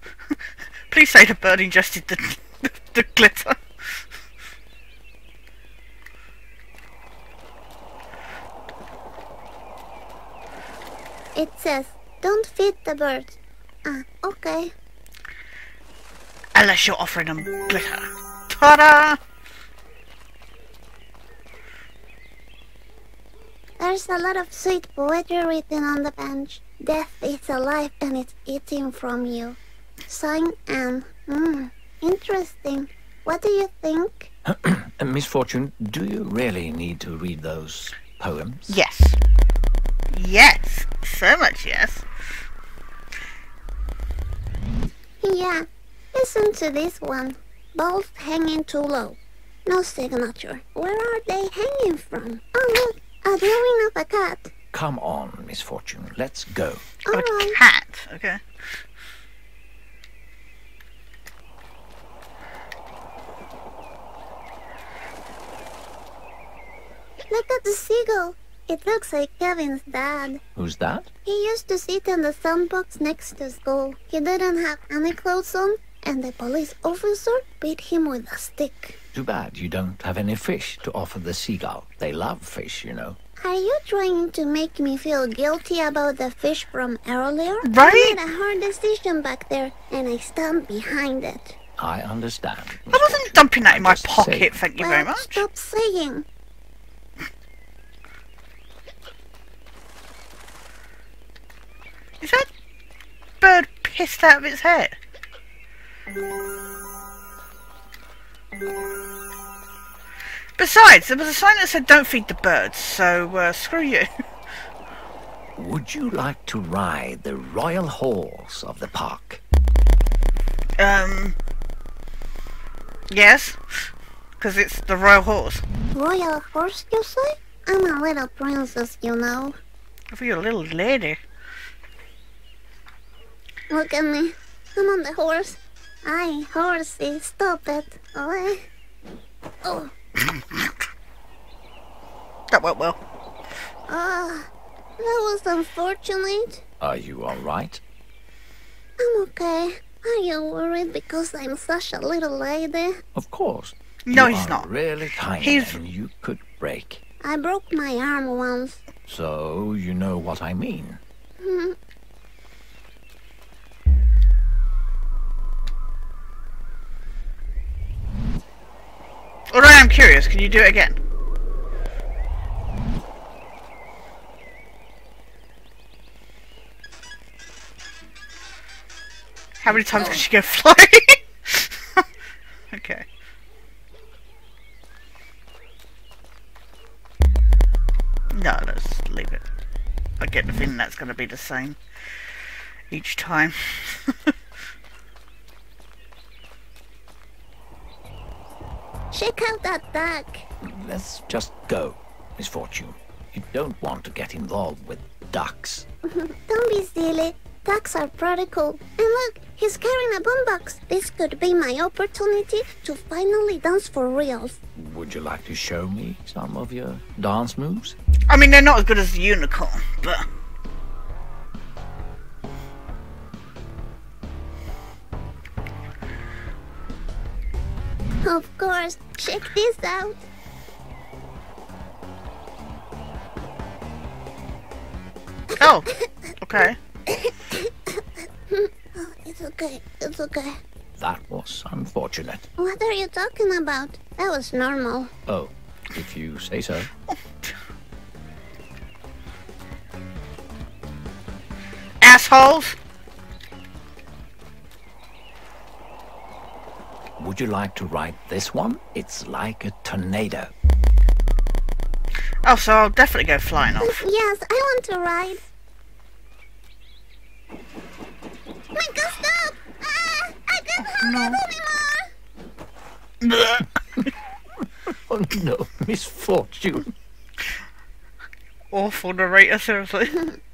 [SPEAKER 1] Please say the bird ingested the, the glitter.
[SPEAKER 3] It says, don't feed the birds. Ah, okay.
[SPEAKER 1] Unless you're offering them glitter. Ta-da!
[SPEAKER 3] There's a lot of sweet poetry written on the bench. Death is alive and it's eating from you. Sign Anne. Hmm, interesting. What do you think?
[SPEAKER 2] Uh, Misfortune, do you really need to read those poems?
[SPEAKER 1] Yes. Yes. So much yes.
[SPEAKER 3] Yeah, listen to this one. Both hanging too low. No signature. Where are they hanging from? Oh look, a drawing of a cat.
[SPEAKER 2] Come on, Misfortune, let's go.
[SPEAKER 1] A
[SPEAKER 3] Alright.
[SPEAKER 1] cat. Okay.
[SPEAKER 3] Look at the seagull. It looks like Kevin's dad.
[SPEAKER 2] Who's that?
[SPEAKER 3] He used to sit in the sandbox next to school. He didn't have any clothes on, and the police officer beat him with a stick.
[SPEAKER 2] Too bad you don't have any fish to offer the seagull. They love fish, you know.
[SPEAKER 3] Are you trying to make me feel guilty about the fish from earlier?
[SPEAKER 1] Right?
[SPEAKER 3] I made a hard decision back there, and I stand behind it.
[SPEAKER 2] I understand.
[SPEAKER 1] I wasn't dumping that in my
[SPEAKER 2] Just say-
[SPEAKER 1] pocket, thank you very
[SPEAKER 3] Well,
[SPEAKER 1] much.
[SPEAKER 3] Stop saying.
[SPEAKER 1] Is that bird pissed out of its head? Besides, there was a sign that said don't feed the birds, so uh, screw you.
[SPEAKER 2] Would you like to ride the royal horse of the park?
[SPEAKER 1] Um, yes, because it's the royal horse.
[SPEAKER 3] Royal horse, you say? I'm a little princess, you know.
[SPEAKER 1] If you're a little lady.
[SPEAKER 3] Look at me. I'm on the horse. Aye, horsey, stop it. Oh, oh,
[SPEAKER 1] That went well.
[SPEAKER 3] ah, that was unfortunate.
[SPEAKER 2] Are you all right?
[SPEAKER 3] I'm okay. Are you worried because I'm such a little lady?
[SPEAKER 2] Of course.
[SPEAKER 1] No,
[SPEAKER 2] you
[SPEAKER 1] he's
[SPEAKER 2] are
[SPEAKER 1] not.
[SPEAKER 2] really tiny
[SPEAKER 1] He's-
[SPEAKER 2] and you could break.
[SPEAKER 3] I broke my arm once.
[SPEAKER 2] So you know what I mean.
[SPEAKER 3] Hmm.
[SPEAKER 1] Although I am curious, can you do it again? How many times can she go flying? okay. No, let's leave it. I get the feeling that's going to be the same each time.
[SPEAKER 3] Check out that duck.
[SPEAKER 2] Let's just go, Miss Fortune. You don't want to get involved with ducks.
[SPEAKER 3] Don't be silly. Ducks are pretty cool. And look, he's carrying a boombox. This could be my opportunity to finally dance for reals.
[SPEAKER 2] Would you like to show me some of your dance moves?
[SPEAKER 1] I mean, they're not as good as the unicorn, but...
[SPEAKER 3] Of course, check this out.
[SPEAKER 1] Oh, okay.
[SPEAKER 3] Oh, it's okay, it's okay.
[SPEAKER 2] That was unfortunate.
[SPEAKER 3] What are you talking about? That was normal.
[SPEAKER 2] Oh, if you say so.
[SPEAKER 1] Assholes!
[SPEAKER 2] Would you like to ride this one? It's like a tornado.
[SPEAKER 1] Oh, so I'll definitely go flying off.
[SPEAKER 3] Yes, I want to ride. Make us stop! Ah, I can't hold it anymore!
[SPEAKER 2] Oh no, misfortune.
[SPEAKER 1] Awful narrator, seriously.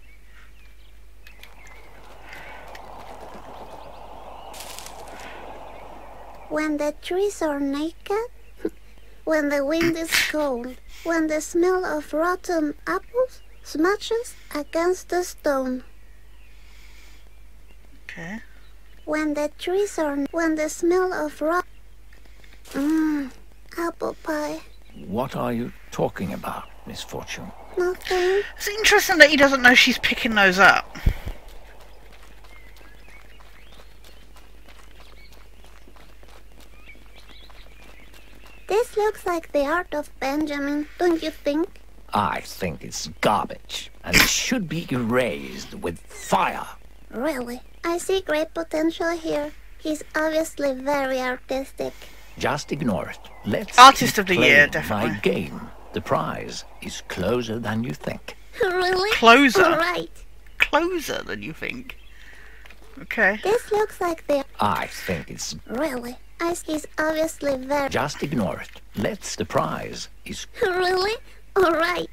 [SPEAKER 3] When the trees are naked, when the wind is cold, when the smell of rotten apples smashes against the stone,
[SPEAKER 1] okay.
[SPEAKER 3] when the trees are, when the smell of rot, mmm, apple pie,
[SPEAKER 2] What are you talking about, misfortune?
[SPEAKER 3] nothing.
[SPEAKER 1] It's interesting that he doesn't know she's picking those up.
[SPEAKER 3] This looks like the art of Benjamin, don't you think?
[SPEAKER 2] I think it's garbage, and it should be erased with fire.
[SPEAKER 3] Really? I see great potential here. He's obviously very artistic.
[SPEAKER 2] Just ignore it. Let's
[SPEAKER 1] Artist of the year,
[SPEAKER 2] playing
[SPEAKER 1] definitely.
[SPEAKER 2] My game. The prize is closer than you think.
[SPEAKER 3] really?
[SPEAKER 1] Closer.
[SPEAKER 3] Alright.
[SPEAKER 1] Closer than you think. Okay.
[SPEAKER 3] This looks like the...
[SPEAKER 2] I think it's
[SPEAKER 3] Really? I see he's obviously very...
[SPEAKER 2] just ignore it. Let's the prize is
[SPEAKER 3] Really? Alright.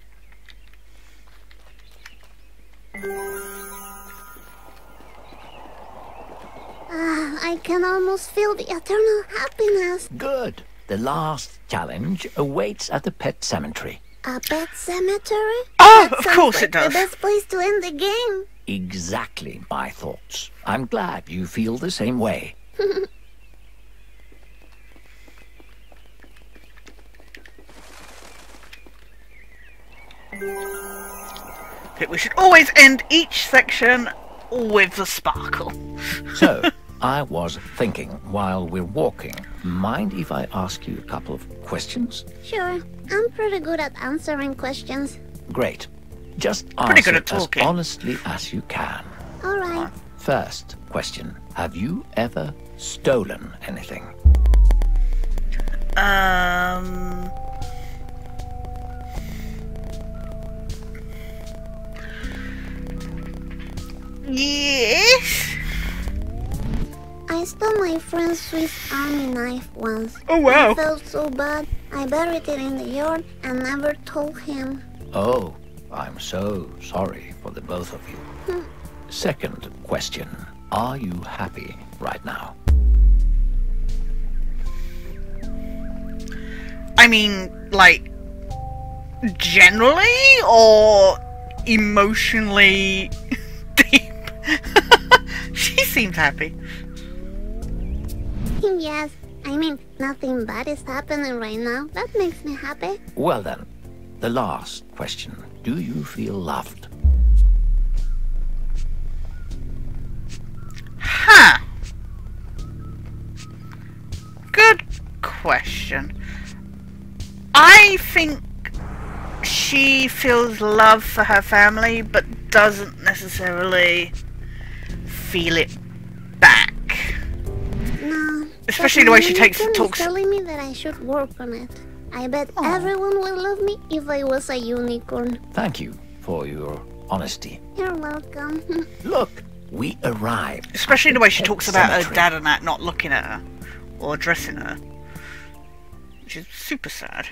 [SPEAKER 3] Ah, I can almost feel the eternal happiness.
[SPEAKER 2] good. The last challenge awaits at the pet cemetery.
[SPEAKER 3] A pet cemetery?
[SPEAKER 1] Oh,
[SPEAKER 3] That
[SPEAKER 1] of course
[SPEAKER 3] like
[SPEAKER 1] it does.
[SPEAKER 3] The best place to end the game.
[SPEAKER 2] Exactly my thoughts. I'm glad you feel the same way.
[SPEAKER 1] Okay, we should always end each section with a sparkle.
[SPEAKER 2] So, I was thinking while we're walking, mind if I ask you a couple of questions?
[SPEAKER 3] Sure, I'm pretty good at answering questions.
[SPEAKER 2] Great. Just
[SPEAKER 1] Pretty
[SPEAKER 2] answer
[SPEAKER 1] good at
[SPEAKER 2] as honestly as you can.
[SPEAKER 3] Alright.
[SPEAKER 2] First question Have you ever stolen anything?
[SPEAKER 1] Um. Yes.
[SPEAKER 3] I stole my friend's Swiss Army knife once.
[SPEAKER 1] Oh, wow.
[SPEAKER 3] I felt so bad. I buried it in the yard and never told him.
[SPEAKER 2] Oh, I'm so sorry for the both of you. Hmm. Second question Are you happy right now?
[SPEAKER 1] I mean, like, generally or emotionally deep? she seemed happy.
[SPEAKER 3] yes, I mean, nothing bad is happening right now. That makes me happy.
[SPEAKER 2] Well then, the last question Do you feel loved?
[SPEAKER 1] Huh. Good question. I think she feels love for her family, but doesn't necessarily feel it back.
[SPEAKER 3] No.
[SPEAKER 1] Especially the way she takes
[SPEAKER 3] unicorn is
[SPEAKER 1] talks.
[SPEAKER 3] telling me that I should work on it. I bet oh. everyone will love me if I was a unicorn.
[SPEAKER 2] Thank you for your honesty.
[SPEAKER 3] You're welcome.
[SPEAKER 2] Look, we arrived.
[SPEAKER 1] Especially the way she talks about her dad and that not looking at her or addressing her. Which is super sad.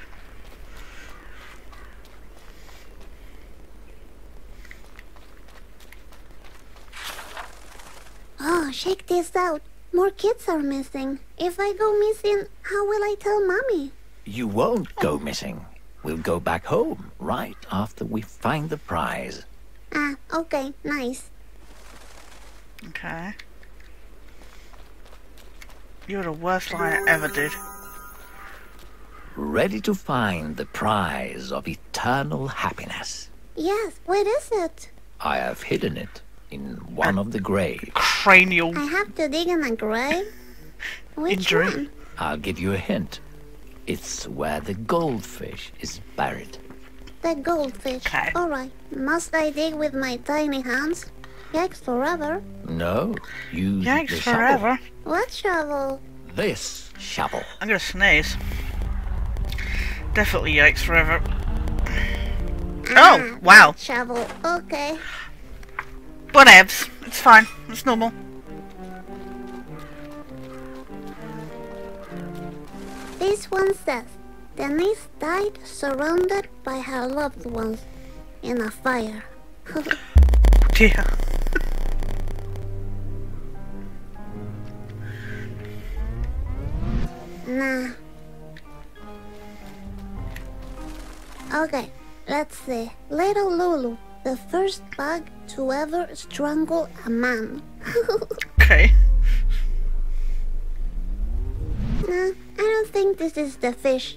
[SPEAKER 3] Oh, check this out. More kids are missing. If I go missing, how will I tell mommy?
[SPEAKER 2] You won't go missing. We'll go back home right after we find the prize.
[SPEAKER 3] Ah, okay, nice.
[SPEAKER 1] Okay. You're the worst liar I ever did.
[SPEAKER 2] Ready to find the prize of eternal happiness.
[SPEAKER 3] Yes, where is it?
[SPEAKER 2] I have hidden it in one of the graves.
[SPEAKER 1] Cranial.
[SPEAKER 3] I have to dig in a grave? Which
[SPEAKER 1] Injury.
[SPEAKER 3] one?
[SPEAKER 2] I'll give you a hint. It's where the goldfish is buried.
[SPEAKER 3] The goldfish.
[SPEAKER 1] Okay.
[SPEAKER 3] Alright. Must I dig with my tiny hands? Yikes forever.
[SPEAKER 2] No, use the
[SPEAKER 1] Yikes
[SPEAKER 2] shovel.
[SPEAKER 1] forever.
[SPEAKER 3] What shovel?
[SPEAKER 2] This shovel.
[SPEAKER 1] I'm gonna sneeze. Definitely yikes forever. Oh,
[SPEAKER 3] Ah,
[SPEAKER 1] wow.
[SPEAKER 3] Shovel. Okay.
[SPEAKER 1] Whatevs. It's fine. It's normal.
[SPEAKER 3] This one says Denise died surrounded by her loved ones in a fire.
[SPEAKER 1] Dear.
[SPEAKER 3] nah. Okay, let's see. Little Lulu, the first bug to ever strangle a man.
[SPEAKER 1] Okay.
[SPEAKER 3] Nah, I don't think this is the fish.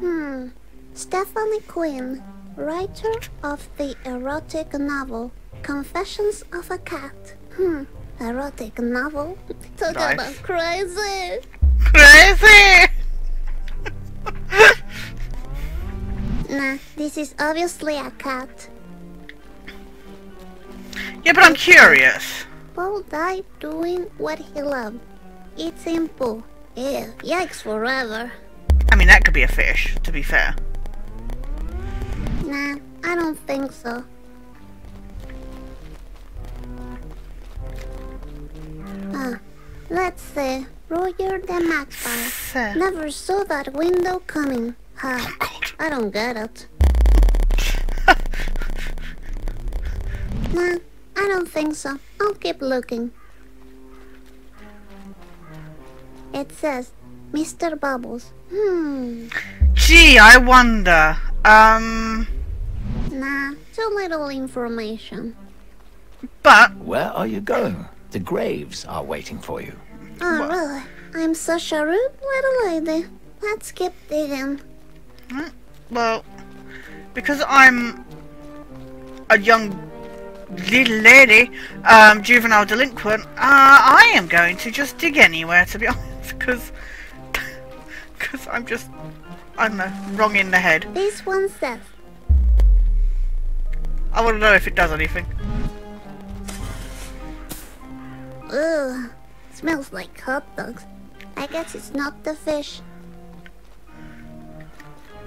[SPEAKER 3] Hmm. Stephanie Quinn, writer of the erotic novel Confessions of a Cat. Hmm. Erotic novel? Talk
[SPEAKER 1] Nice.
[SPEAKER 3] about crazy.
[SPEAKER 1] Crazy!
[SPEAKER 3] Nah, this is obviously a cat.
[SPEAKER 1] Yeah, but I'm curious.
[SPEAKER 3] Paul died doing what he loved. It's simple. Ew, yikes forever.
[SPEAKER 1] I mean, that could be a fish, to be fair.
[SPEAKER 3] Nah, I don't think so. Ah, let's see. Roger the Magpie. Never saw that window coming.
[SPEAKER 1] God.
[SPEAKER 3] I don't get it. Nah, I don't think so. I'll keep looking. It says, Mr. Bubbles. Hmm.
[SPEAKER 1] Gee, I wonder. Um,
[SPEAKER 3] Nah, too little information.
[SPEAKER 1] but
[SPEAKER 2] Where are you going? The graves are waiting for you.
[SPEAKER 3] Oh, really? I'm such a rude little lady. Let's keep digging.
[SPEAKER 1] Well, because I'm a young little lady, um, juvenile delinquent, uh, I am going to just dig anywhere, to be honest, because because I'm just I don't know wrong in the head.
[SPEAKER 3] This one says,
[SPEAKER 1] I want to know if it does anything.
[SPEAKER 3] Ugh, smells like hot dogs. I guess it's not the fish.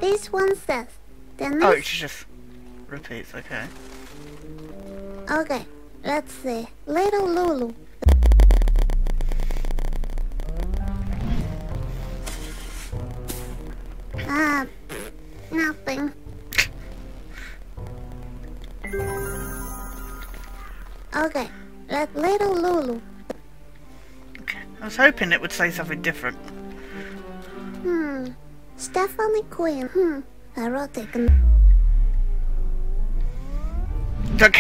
[SPEAKER 3] This one says, the
[SPEAKER 1] Oh, it just repeats. Okay.
[SPEAKER 3] Okay, let's see. Little Lulu. Ah, nothing. Okay, let little Lulu.
[SPEAKER 1] Okay. I was hoping it would say something different.
[SPEAKER 3] Hmm. Stephanie Quinn. Hmm. Erotic.
[SPEAKER 1] Can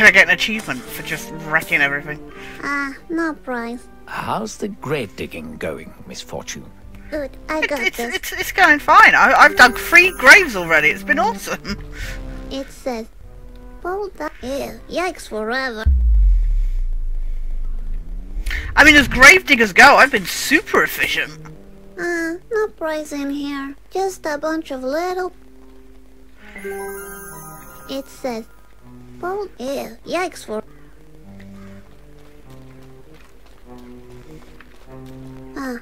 [SPEAKER 1] I get an achievement for just wrecking everything?
[SPEAKER 3] Ah, no prize.
[SPEAKER 2] How's the grave digging going, Miss Fortune?
[SPEAKER 3] Good, I
[SPEAKER 1] It,
[SPEAKER 3] got
[SPEAKER 1] it's,
[SPEAKER 3] this.
[SPEAKER 1] it's it's going fine. I, I've dug three graves already. It's been awesome.
[SPEAKER 3] It says, pull that. Ew, yikes forever.
[SPEAKER 1] I mean, as grave diggers go, I've been super efficient.
[SPEAKER 3] Ah, no prize in here. Just a bunch of little. It says, pull. Ew, yikes for. Ah,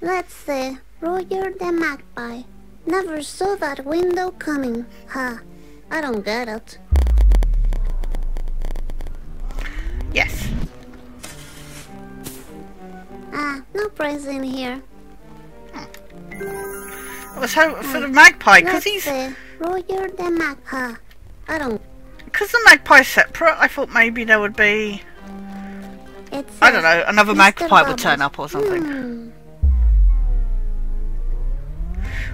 [SPEAKER 3] let's see. Roger the Magpie. Never saw that window coming. Ha, I don't get it.
[SPEAKER 1] Yes.
[SPEAKER 3] Ah, no prize in here.
[SPEAKER 1] I was hoping for the magpie because
[SPEAKER 3] Let's
[SPEAKER 1] he's
[SPEAKER 3] see. Roger the Magpie. I don't.
[SPEAKER 1] because the magpie's separate. I thought maybe there would be
[SPEAKER 3] It
[SPEAKER 1] I don't know another
[SPEAKER 3] Mr.
[SPEAKER 1] magpie would turn up or something.
[SPEAKER 3] Hmm.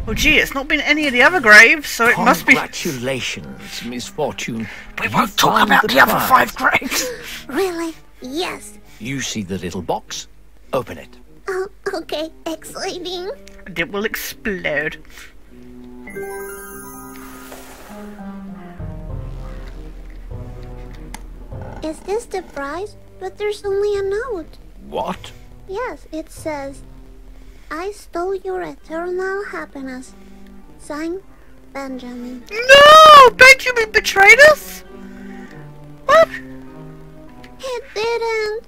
[SPEAKER 1] Well, gee, it's not been any of the other graves, so it must be.
[SPEAKER 2] Congratulations, Miss Fortune.
[SPEAKER 1] We
[SPEAKER 2] You
[SPEAKER 1] won't talk about the, other five graves.
[SPEAKER 3] Really? Yes.
[SPEAKER 2] You see the little box? Open it.
[SPEAKER 3] Oh, okay. Exciting.
[SPEAKER 1] and it will explode.
[SPEAKER 3] Is this the prize? But there's only a note.
[SPEAKER 2] What?
[SPEAKER 3] Yes, it says, I stole your eternal happiness. Signed, Benjamin.
[SPEAKER 1] No, Benjamin betrayed us. What?
[SPEAKER 3] It didn't.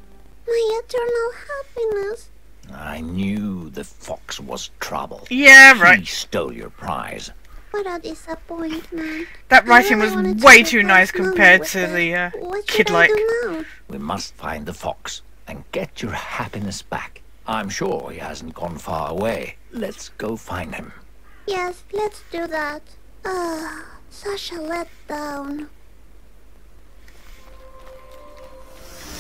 [SPEAKER 3] My eternal happiness.
[SPEAKER 2] I knew the fox was trouble.
[SPEAKER 1] Yeah, right.
[SPEAKER 2] He stole your prize.
[SPEAKER 3] What a disappointment.
[SPEAKER 1] That writing
[SPEAKER 3] really
[SPEAKER 1] was way too nice compared to the uh, kid-like.
[SPEAKER 3] I do now?
[SPEAKER 2] We must find the fox and get your happiness back. I'm sure he hasn't gone far away. Let's go find him.
[SPEAKER 3] Yes, let's do that. Ah, such a letdown.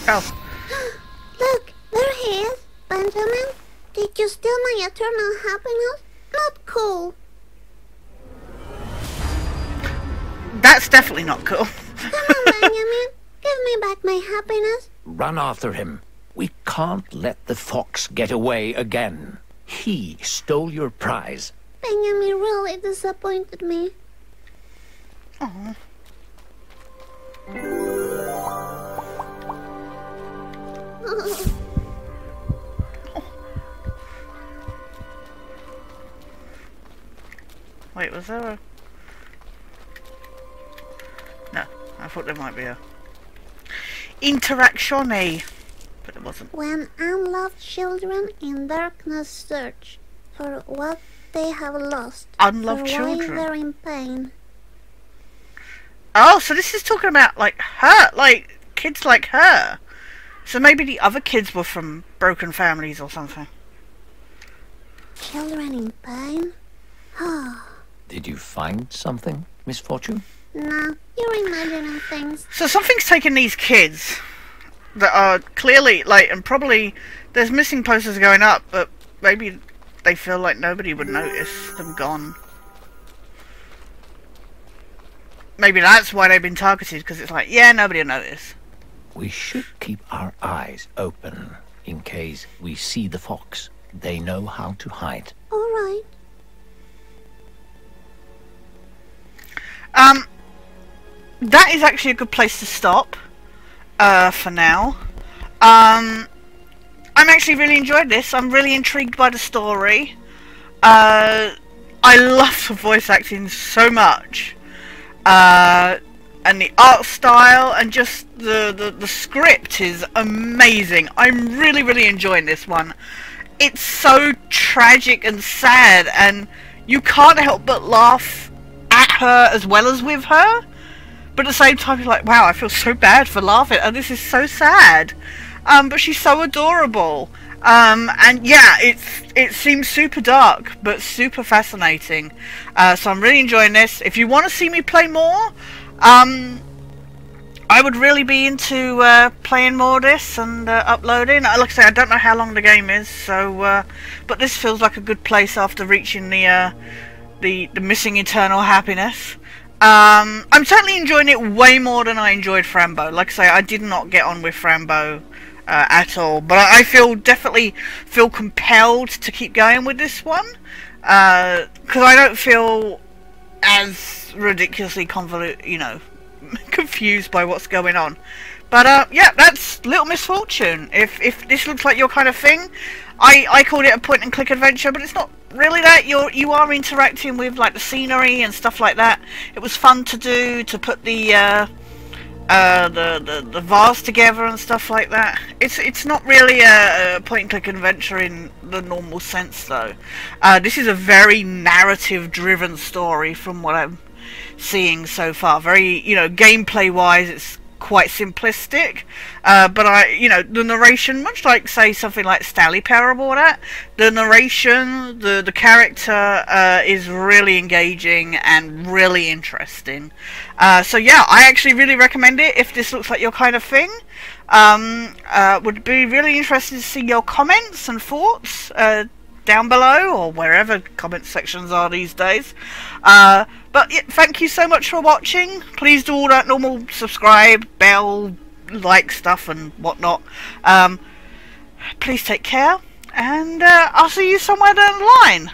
[SPEAKER 1] Oh,
[SPEAKER 3] Look, there he is. Benjamin, did you steal my eternal happiness? Not cool.
[SPEAKER 1] that's definitely not cool.
[SPEAKER 3] Come on, Benjamin. Give me back my happiness.
[SPEAKER 2] Run after him. We can't let the fox get away again. He stole your prize.
[SPEAKER 3] Benjamin really disappointed me.
[SPEAKER 1] Aw. Wait, was there a... No, I thought there might be a... Interaction But it wasn't.
[SPEAKER 3] when unloved children in darkness search for what they have lost.
[SPEAKER 1] Unloved children.
[SPEAKER 3] they're in pain.
[SPEAKER 1] Oh, so this is talking about, like, her, like, kids like her. So maybe the other kids were from broken families or something.
[SPEAKER 3] Children in pain? Oh,
[SPEAKER 2] Did you find something, Miss Fortune?
[SPEAKER 3] no, you're imagining things.
[SPEAKER 1] So something's taken these kids that are clearly, like, and probably there's missing posters going up, but maybe they feel like nobody would notice them gone. Maybe that's why they've been targeted, because it's like, yeah, nobody will notice.
[SPEAKER 2] We should keep our eyes open in case we see the fox. They know how to hide.
[SPEAKER 1] Um, that is actually a good place to stop. Uh, for now. Um, I'm actually really enjoying this. I'm really intrigued by the story. Uh, I love the voice acting so much. Uh, and the art style and just the, the, the script is amazing. I'm really, really enjoying this one. It's so tragic and sad and you can't help but laugh at her as well as with her. But at the same time, you're like, wow, I feel so bad for laughing, and this is so sad. Um, but she's so adorable. Um, and yeah, it's it seems super dark, but super fascinating. Uh, so I'm really enjoying this. If you want to see me play more, um, I would really be into uh, playing more of this and uh, uploading. Uh, like I say, I don't know how long the game is, so uh, but this feels like a good place after reaching the uh, the the missing eternal happiness. Um, I'm certainly enjoying it way more than I enjoyed Fran Bow. Like I say, I did not get on with Fran Bow uh, at all, but I, feel definitely feel compelled to keep going with this one because uh, I don't feel as ridiculously convoluted, you know, confused by what's going on. But uh, yeah, that's Little Misfortune. If if this looks like your kind of thing, I I called it a point and click adventure, but it's not really that. You're you are interacting with like the scenery and stuff like that. It was fun to do to put the uh, uh, the, the the vase together and stuff like that. It's it's not really a, a point and click adventure in the normal sense though. Uh, this is a very narrative driven story from what I'm seeing so far. Very you know gameplay wise, it's quite simplistic. Uh, but I, you know, the narration, much like say something like Stanley Parable or that, the narration, the the character uh, is really engaging and really interesting. Uh, so yeah, I actually really recommend it if this looks like your kind of thing. Um, uh, would be really interested to see your comments and thoughts uh, down below or wherever comment sections are these days. Uh, but yeah, thank you so much for watching. Please do all that normal subscribe, bell, like stuff and whatnot. Um, please take care, and uh, I'll see you somewhere down the line.